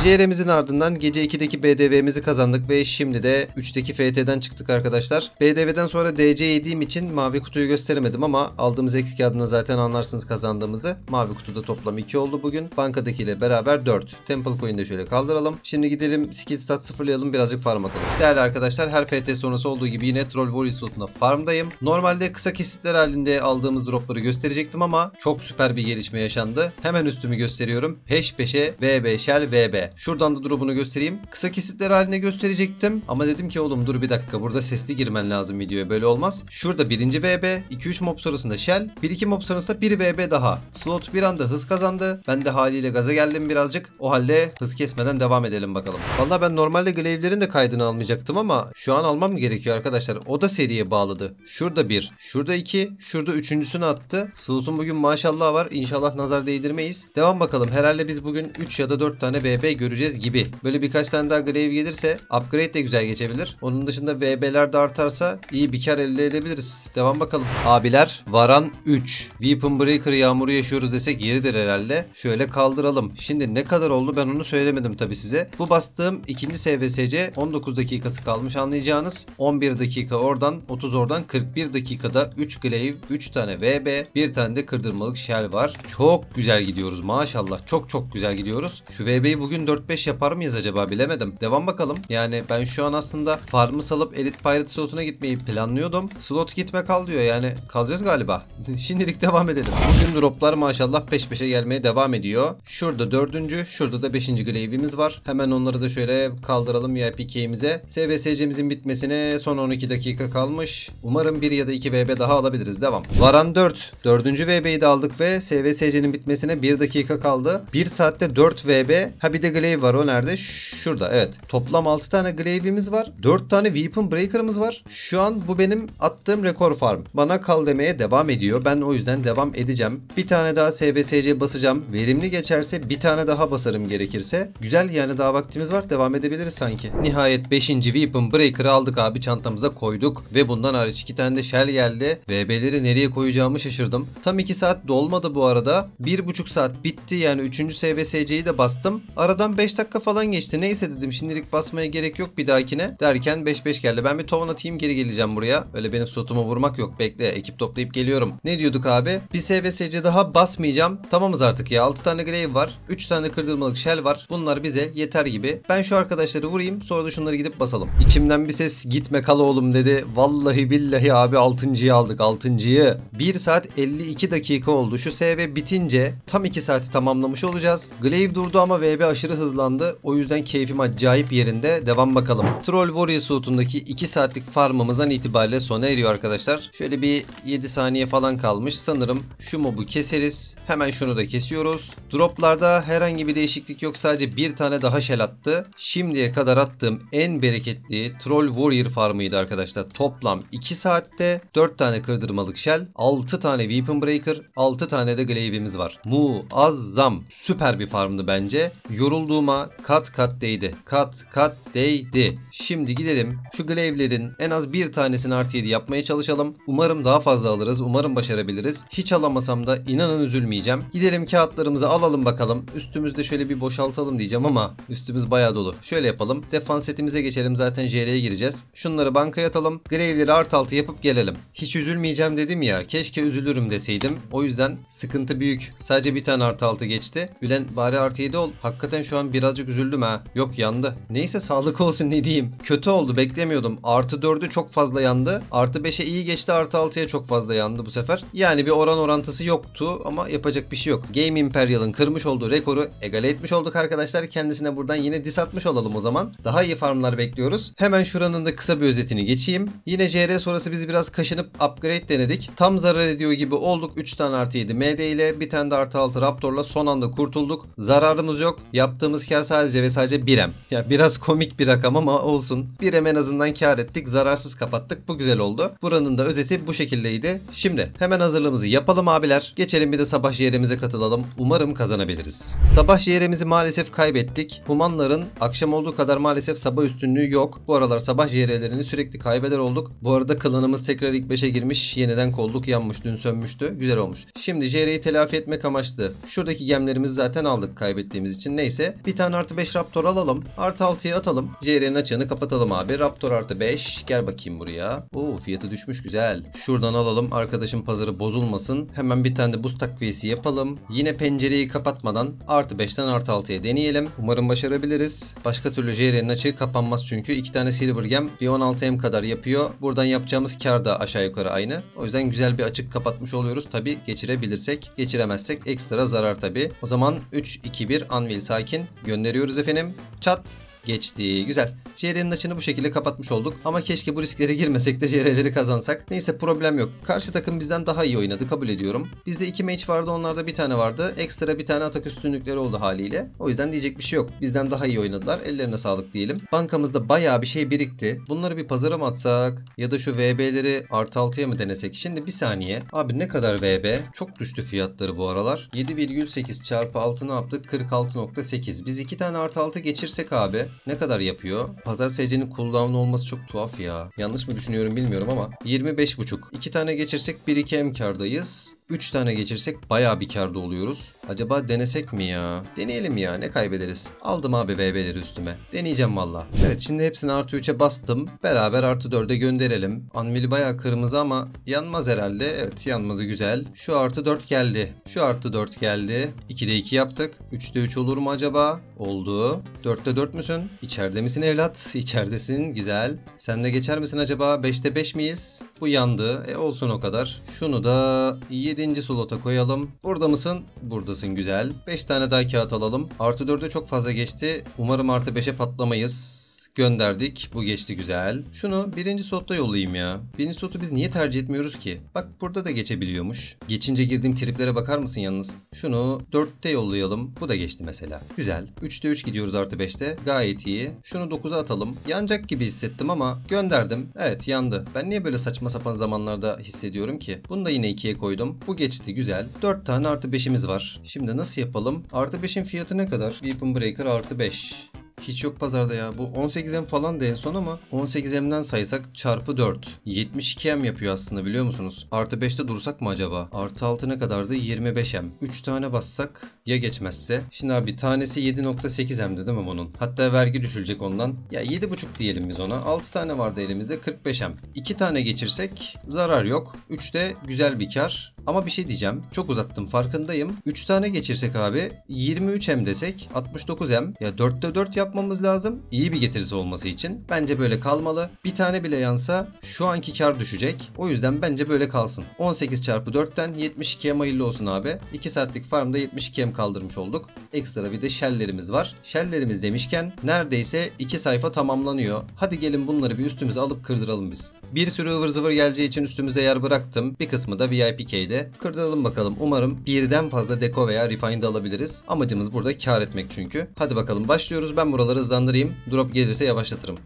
JR'mizin ardından gece 2'deki BDV'mizi kazandık ve şimdi de 3'teki FT'den çıktık arkadaşlar. BDV'den sonra DC yediğim için mavi kutuyu gösteremedim ama aldığımız eksi kağıdına zaten anlarsınız kazandığımızı. Mavi kutuda toplam 2 oldu bugün. Bankadakiyle beraber 4. Temple Coin'i de şöyle kaldıralım. Şimdi gidelim skill stat sıfırlayalım birazcık farm atalım. Değerli arkadaşlar her FT sonrası olduğu gibi yine Troll Warrior slotuna farmdayım. Normalde kısa kesitler halinde aldığımız dropları gösterecektim ama çok süper bir gelişme yaşandı. Hemen üstümü gösteriyorum. Peş peşe VB Shell VB. Şuradan da drop'unu göstereyim. Kısa kesitler haline gösterecektim ama dedim ki oğlum dur bir dakika burada sesli girmen lazım videoya böyle olmaz. Şurada birinci VB, 2-3 mob sonrasında Shell, 1-2 mob sonrasında bir VB daha. Slot bir anda hız kazandı. Ben de haliyle gaza geldim birazcık. O halde hız kesmeden devam edelim bakalım. Vallahi ben normalde Glaive'lerin de kaydını almayacaktım ama şu an almam gerekiyor arkadaşlar. O da seriye bağladı. Şurada bir, şurada iki, şurada üçüncüsünü attı. Slot'un bugün maşallah var. İnşallah nazar değdirmeyiz. Devam bakalım. Herhalde biz bugün 3 ya da 4 tane VB göreceğiz gibi. Böyle birkaç tane daha Glaive gelirse upgrade de güzel geçebilir. Onun dışında VB'ler de artarsa iyi bir kar elde edebiliriz. Devam bakalım. Abiler Varan 3. Weapon Breaker yağmuru yaşıyoruz desek yeridir herhalde. Şöyle kaldıralım. Şimdi ne kadar oldu ben onu söylemedim tabi size. Bu bastığım ikinci SVSC 19 dakikası kalmış anlayacağınız. 11 dakika oradan 30 oradan 41 dakikada 3 Glaive 3 tane VB bir tane de kırdırmalık Shell var. Çok güzel gidiyoruz maşallah. Çok çok güzel gidiyoruz. Şu VB'yi bugün 4-5 yapar mıyız acaba bilemedim. Devam bakalım. Yani ben şu an aslında farmı salıp Elite Pirate slotuna gitmeyi planlıyordum. Slot gitme kal diyor yani kalacağız galiba. *laughs* Şimdilik devam edelim. Bugün droplar maşallah peş peşe gelmeye devam ediyor. Şurada dördüncü, şurada da beşinci Glaive'imiz var. Hemen onları da şöyle kaldıralım VIP key'imize. SVSC'mizin bitmesine son 12 dakika kalmış. Umarım bir ya da iki VB daha alabiliriz. Devam. Varan 4. Dördüncü VB'yi de aldık ve SVSC'nin bitmesine 1 dakika kaldı. 1 saatte 4 VB. Ha bir de Glaive var. O nerede? Şurada. Evet. Toplam 6 tane Glaive'imiz var. 4 tane Weapon Breaker'ımız var. Şu an bu benim attığım rekor farm. Bana kal demeye devam ediyor. Ben o yüzden devam edeceğim. Bir tane daha SVSC basacağım. Verimli geçerse bir tane daha basarım gerekirse. Güzel yani daha vaktimiz var. Devam edebiliriz sanki. Nihayet 5. Weapon Breaker'ı aldık abi çantamıza koyduk. Ve bundan hariç 2 tane de Shell geldi. VB'leri nereye koyacağımı şaşırdım. Tam 2 saat dolmadı bu arada. 1,5 saat bitti yani 3. SVSC'yi de bastım. Aradan 5 dakika falan geçti. Neyse dedim şimdilik basmaya gerek yok bir dahakine. Derken 5-5 geldi. Ben bir tovan atayım geri geleceğim buraya. Öyle benim slotuma vurmak yok. Bekle ekip toplayıp geliyorum. Ne diyorduk abi? Bir SVSC daha basmayacağım. Tamamız artık ya. 6 tane Glaive var. 3 tane kırdırmalık Shell var. Bunlar bize yeter gibi. Ben şu arkadaşları vurayım. Sonra da şunları gidip basalım. İçimden bir ses gitme kal oğlum dedi. Vallahi billahi abi 6.yı aldık 6.yı. 1 saat 52 dakika oldu. Şu SV bitince tam 2 saati tamamlamış olacağız. Glaive durdu ama VB aşırı hızlandı. O yüzden keyfim acayip yerinde. Devam bakalım. Troll Warrior slotundaki 2 saatlik farmımızdan itibariyle sona eriyor arkadaşlar. Şöyle bir 7 saniye falan kalmış. Sanırım şu mobu keseriz. Hemen şunu da kesiyoruz. Droplarda herhangi bir değişiklik yok. Sadece bir tane daha shell attı. Şimdiye kadar attığım en bereketli Troll Warrior farmıydı arkadaşlar. Toplam 2 saatte 4 tane kırdırmalık shell, 6 tane Weapon Breaker, 6 tane de Glaive'imiz var. Muazzam. Süper bir farmdı bence. Yorulduğuma kat kat değdi. Kat kat değdi. Şimdi gidelim şu Glaive'lerin en az bir tanesini artı 7 yapmaya çalışalım. Umarım daha fazla alırız. Umarım başarabiliriz. Hiç alamasam da inanın üzülmeyeceğim. Gidelim kağıtlarımızı alalım bakalım. Üstümüzde şöyle bir boşaltalım diyeceğim ama üstümüz bayağı dolu. Şöyle yapalım. Defans setimize geçelim. Zaten JR'ye gireceğiz. Şunları bankaya atalım. Glaive'leri art altı yapıp gelelim. Hiç üzülmeyeceğim dedim ya. Keşke üzülürüm deseydim. O yüzden sıkıntı büyük. Sadece bir tane artı altı geçti. Ülen bari artı 7 ol. Hakikaten şu an birazcık üzüldüm ha. Yok yandı. Neyse sağlık olsun ne diyeyim. Kötü oldu beklemiyordum. Artı 4'ü çok fazla yandı. Artı 5'e iyi geçti. Artı 6'ya çok fazla yandı bu sefer. Yani bir oran orantısı yoktu ama yapacak bir şey yok. Game Imperial'ın kırmış olduğu rekoru egale etmiş olduk arkadaşlar. Kendisine buradan yine dis atmış olalım o zaman. Daha iyi farmlar bekliyoruz. Hemen şuranın da kısa bir özetini geçeyim. Yine JR sonrası bizi biraz kaşınıp upgrade denedik. Tam zarar ediyor gibi olduk. 3 tane artı 7 MD ile bir tane de artı 6 Raptor'la son anda kurtulduk. Zararımız yok. Yok. Yaptığımız kar sadece ve sadece 1M. Ya biraz komik bir rakam ama olsun. 1M en azından kar ettik. Zararsız kapattık. Bu güzel oldu. Buranın da özeti bu şekildeydi. Şimdi hemen hazırlığımızı yapalım abiler. Geçelim bir de sabah yerimize katılalım. Umarım kazanabiliriz. Sabah yerimizi maalesef kaybettik. Humanların akşam olduğu kadar maalesef sabah üstünlüğü yok. Bu aralar sabah yerlerini sürekli kaybeder olduk. Bu arada klanımız tekrar ilk 5'e girmiş. Yeniden kolluk yanmış. Dün sönmüştü. Güzel olmuş. Şimdi JR'yi telafi etmek amaçlı. Şuradaki gemlerimizi zaten aldık kaybettiğimiz için. Neyse. Bir tane artı 5 Raptor alalım. Artı 6'ya atalım. JR'nin açığını kapatalım abi. Raptor artı 5. Gel bakayım buraya. Oo fiyatı düşmüş güzel. Şuradan alalım. Arkadaşın pazarı bozulmasın. Hemen bir tane de buz takviyesi yapalım. Yine pencereyi kapatmadan artı 5'ten artı 6'ya deneyelim. Umarım başarabiliriz. Başka türlü JR'nin açığı kapanmaz çünkü. iki tane Silver Gem bir 16M kadar yapıyor. Buradan yapacağımız kar da aşağı yukarı aynı. O yüzden güzel bir açık kapatmış oluyoruz. Tabi geçirebilirsek. Geçiremezsek ekstra zarar tabi. O zaman 3-2-1 Anvil sakin. Gönderiyoruz efendim. Çat. Geçti. Güzel. JR'nin açını bu şekilde kapatmış olduk. Ama keşke bu risklere girmesek de JR'leri kazansak. Neyse problem yok. Karşı takım bizden daha iyi oynadı kabul ediyorum. Bizde iki mage vardı onlarda bir tane vardı. Ekstra bir tane atak üstünlükleri oldu haliyle. O yüzden diyecek bir şey yok. Bizden daha iyi oynadılar. Ellerine sağlık diyelim. Bankamızda bayağı bir şey birikti. Bunları bir pazara mı atsak? Ya da şu VB'leri artı 6'ya mı denesek? Şimdi bir saniye. Abi ne kadar VB? Çok düştü fiyatları bu aralar. 7,8 çarpı 6 ne yaptık? 46.8. Biz iki tane artı 6 geçirsek abi ne kadar yapıyor? Pazar SC'nin cooldown olması çok tuhaf ya. Yanlış mı düşünüyorum bilmiyorum ama 25.5. 2 tane geçirsek 1-2 M kardayız. 3 tane geçirsek bayağı bir karda oluyoruz. Acaba denesek mi ya? Deneyelim ya ne kaybederiz? Aldım abi VB'leri üstüme. Deneyeceğim valla. Evet şimdi hepsini artı 3'e bastım. Beraber artı 4'e gönderelim. Anvil bayağı kırmızı ama yanmaz herhalde. Evet yanmadı güzel. Şu artı 4 geldi. Şu artı 4 geldi. 2'de 2 yaptık. 3'te 3 olur mu acaba? Oldu. 4'te 4 müsün? İçeride misin evlat? *laughs* İçeridesin. Güzel. Sen de geçer misin acaba? 5'te 5 miyiz? Bu yandı. E olsun o kadar. Şunu da 7. slota koyalım. Burada mısın? Buradasın güzel. 5 tane daha kağıt alalım. Artı 4'e çok fazla geçti. Umarım artı 5'e patlamayız gönderdik. Bu geçti güzel. Şunu birinci slotta yollayayım ya. Birinci slotu biz niye tercih etmiyoruz ki? Bak burada da geçebiliyormuş. Geçince girdiğim triplere bakar mısın yalnız? Şunu 4'te yollayalım. Bu da geçti mesela. Güzel. 3'te 3 gidiyoruz artı 5'te. Gayet iyi. Şunu 9'a atalım. Yanacak gibi hissettim ama gönderdim. Evet yandı. Ben niye böyle saçma sapan zamanlarda hissediyorum ki? Bunu da yine 2'ye koydum. Bu geçti güzel. 4 tane artı 5'imiz var. Şimdi nasıl yapalım? Artı 5'in fiyatı ne kadar? Weapon Breaker artı 5. Hiç yok pazarda ya. Bu 18M falan da en son ama 18M'den saysak çarpı 4. 72M yapıyor aslında biliyor musunuz? Artı 5'te dursak mı acaba? Artı 6 ne kadardı? 25M. 3 tane bassak ya geçmezse? Şimdi abi tanesi 7.8M'di değil mi bunun? Hatta vergi düşülecek ondan. Ya 7.5 diyelim biz ona. 6 tane vardı elimizde 45M. 2 tane geçirsek zarar yok. 3'te güzel bir kar. Ama bir şey diyeceğim. Çok uzattım farkındayım. 3 tane geçirsek abi 23M desek 69M. Ya 4'te 4 yapmamız lazım. İyi bir getirisi olması için. Bence böyle kalmalı. Bir tane bile yansa şu anki kar düşecek. O yüzden bence böyle kalsın. 18 çarpı 4'ten 72M hayırlı olsun abi. 2 saatlik farmda 72M kaldırmış olduk. Ekstra bir de shelllerimiz var. Shelllerimiz demişken neredeyse 2 sayfa tamamlanıyor. Hadi gelin bunları bir üstümüze alıp kırdıralım biz. Bir sürü ıvır zıvır geleceği için üstümüzde yer bıraktım. Bir kısmı da VIP key'de. Kırdıralım bakalım. Umarım birden fazla deko veya refine'da alabiliriz. Amacımız burada kar etmek çünkü. Hadi bakalım başlıyoruz. Ben buraları hızlandırayım. Drop gelirse yavaşlatırım.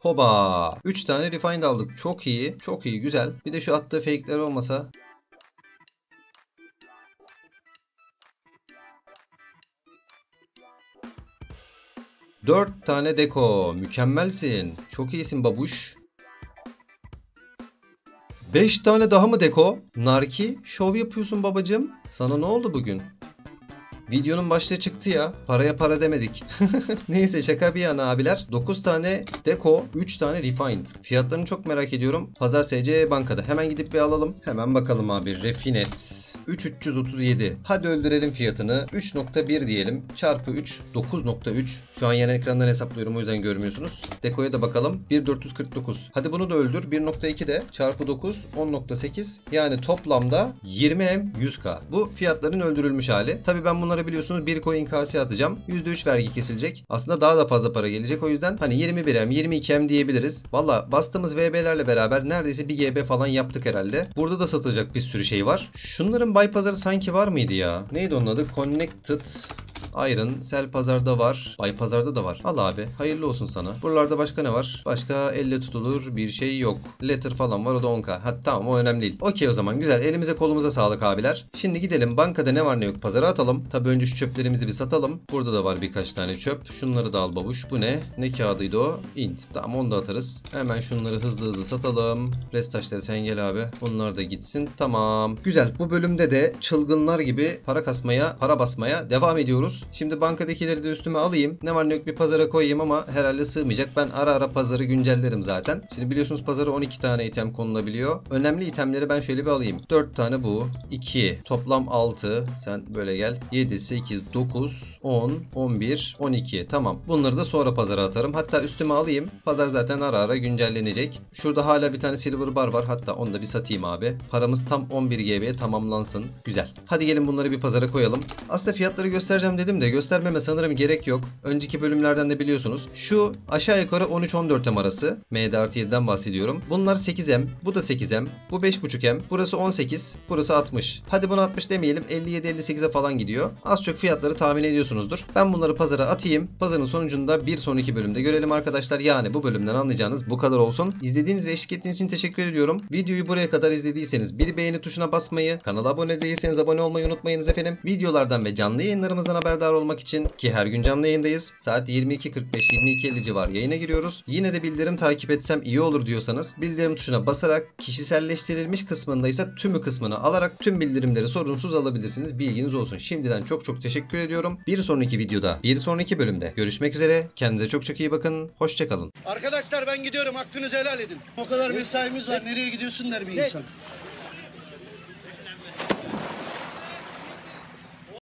Hoba! 3 tane refined aldık. Çok iyi. Çok iyi. Güzel. Bir de şu attığı fake'ler olmasa. Dört tane deko. Mükemmelsin. Çok iyisin babuş. 5 tane daha mı deko? Narki, şov yapıyorsun babacım. Sana ne oldu bugün? Videonun başlığı çıktı ya. Paraya para demedik. *laughs* Neyse şaka bir yana abiler. 9 tane Deco, 3 tane Refined. Fiyatlarını çok merak ediyorum. Pazar SC bankada. Hemen gidip bir alalım. Hemen bakalım abi. Refinet. 3337. Hadi öldürelim fiyatını. 3.1 diyelim. Çarpı 3. 9.3. Şu an yan ekrandan hesaplıyorum o yüzden görmüyorsunuz. Deco'ya da bakalım. 1.449. Hadi bunu da öldür. 1.2 de çarpı 9. 10.8. Yani toplamda 20M 100K. Bu fiyatların öldürülmüş hali. Tabii ben bunları Bunları biliyorsunuz bir coin kaseye atacağım. %3 vergi kesilecek. Aslında daha da fazla para gelecek. O yüzden hani 21M 22M diyebiliriz. Valla bastığımız VB'lerle beraber neredeyse bir GB falan yaptık herhalde. Burada da satılacak bir sürü şey var. Şunların bay pazarı sanki var mıydı ya? Neydi onun adı? Connected Iron, Sel pazarda var. Bay pazarda da var. Al abi. Hayırlı olsun sana. Buralarda başka ne var? Başka elle tutulur bir şey yok. Letter falan var o da 10k. Ha tamam o önemli değil. Okey o zaman güzel. Elimize kolumuza sağlık abiler. Şimdi gidelim bankada ne var ne yok pazara atalım. Tabi önce şu çöplerimizi bir satalım. Burada da var birkaç tane çöp. Şunları da al babuş. Bu ne? Ne kağıdıydı o? Int. Tamam onu da atarız. Hemen şunları hızlı hızlı satalım. Rest taşları sen gel abi. Bunlar da gitsin. Tamam. Güzel. Bu bölümde de çılgınlar gibi para kasmaya, para basmaya devam ediyoruz. Şimdi bankadakileri de üstüme alayım. Ne var ne yok bir pazara koyayım ama herhalde sığmayacak. Ben ara ara pazarı güncellerim zaten. Şimdi biliyorsunuz pazara 12 tane item konulabiliyor. Önemli itemleri ben şöyle bir alayım. 4 tane bu. 2. Toplam 6. Sen böyle gel. 7, 8, 9, 10, 11, 12. Tamam. Bunları da sonra pazara atarım. Hatta üstüme alayım. Pazar zaten ara ara güncellenecek. Şurada hala bir tane silver bar var. Hatta onu da bir satayım abi. Paramız tam 11 GB'ye tamamlansın. Güzel. Hadi gelin bunları bir pazara koyalım. Aslında fiyatları göstereceğim dedim de göstermeme sanırım gerek yok. Önceki bölümlerden de biliyorsunuz. Şu aşağı yukarı 13-14M arası. MD artı 7'den bahsediyorum. Bunlar 8M. Bu da 8M. Bu 5.5M. Burası 18. Burası 60. Hadi buna 60 demeyelim. 57-58'e falan gidiyor. Az çok fiyatları tahmin ediyorsunuzdur. Ben bunları pazara atayım. Pazarın sonucunda bir sonraki bölümde görelim arkadaşlar. Yani bu bölümden anlayacağınız bu kadar olsun. İzlediğiniz ve eşlik ettiğiniz için teşekkür ediyorum. Videoyu buraya kadar izlediyseniz bir beğeni tuşuna basmayı, kanala abone değilseniz abone olmayı unutmayınız efendim. Videolardan ve canlı yayınlarımızdan haberdar olmak için ki her gün canlı yayındayız. Saat 22.45-22.50 civar yayına giriyoruz. Yine de bildirim takip etsem iyi olur diyorsanız bildirim tuşuna basarak kişiselleştirilmiş kısmında ise tümü kısmını alarak tüm bildirimleri sorunsuz alabilirsiniz. Bilginiz olsun. Şimdiden çok çok teşekkür ediyorum. Bir sonraki videoda, bir sonraki bölümde görüşmek üzere. Kendinize çok çok iyi bakın. Hoşçakalın. Arkadaşlar ben gidiyorum. Hakkınızı helal edin. O kadar mesaimiz var. Nereye gidiyorsun der bir insan.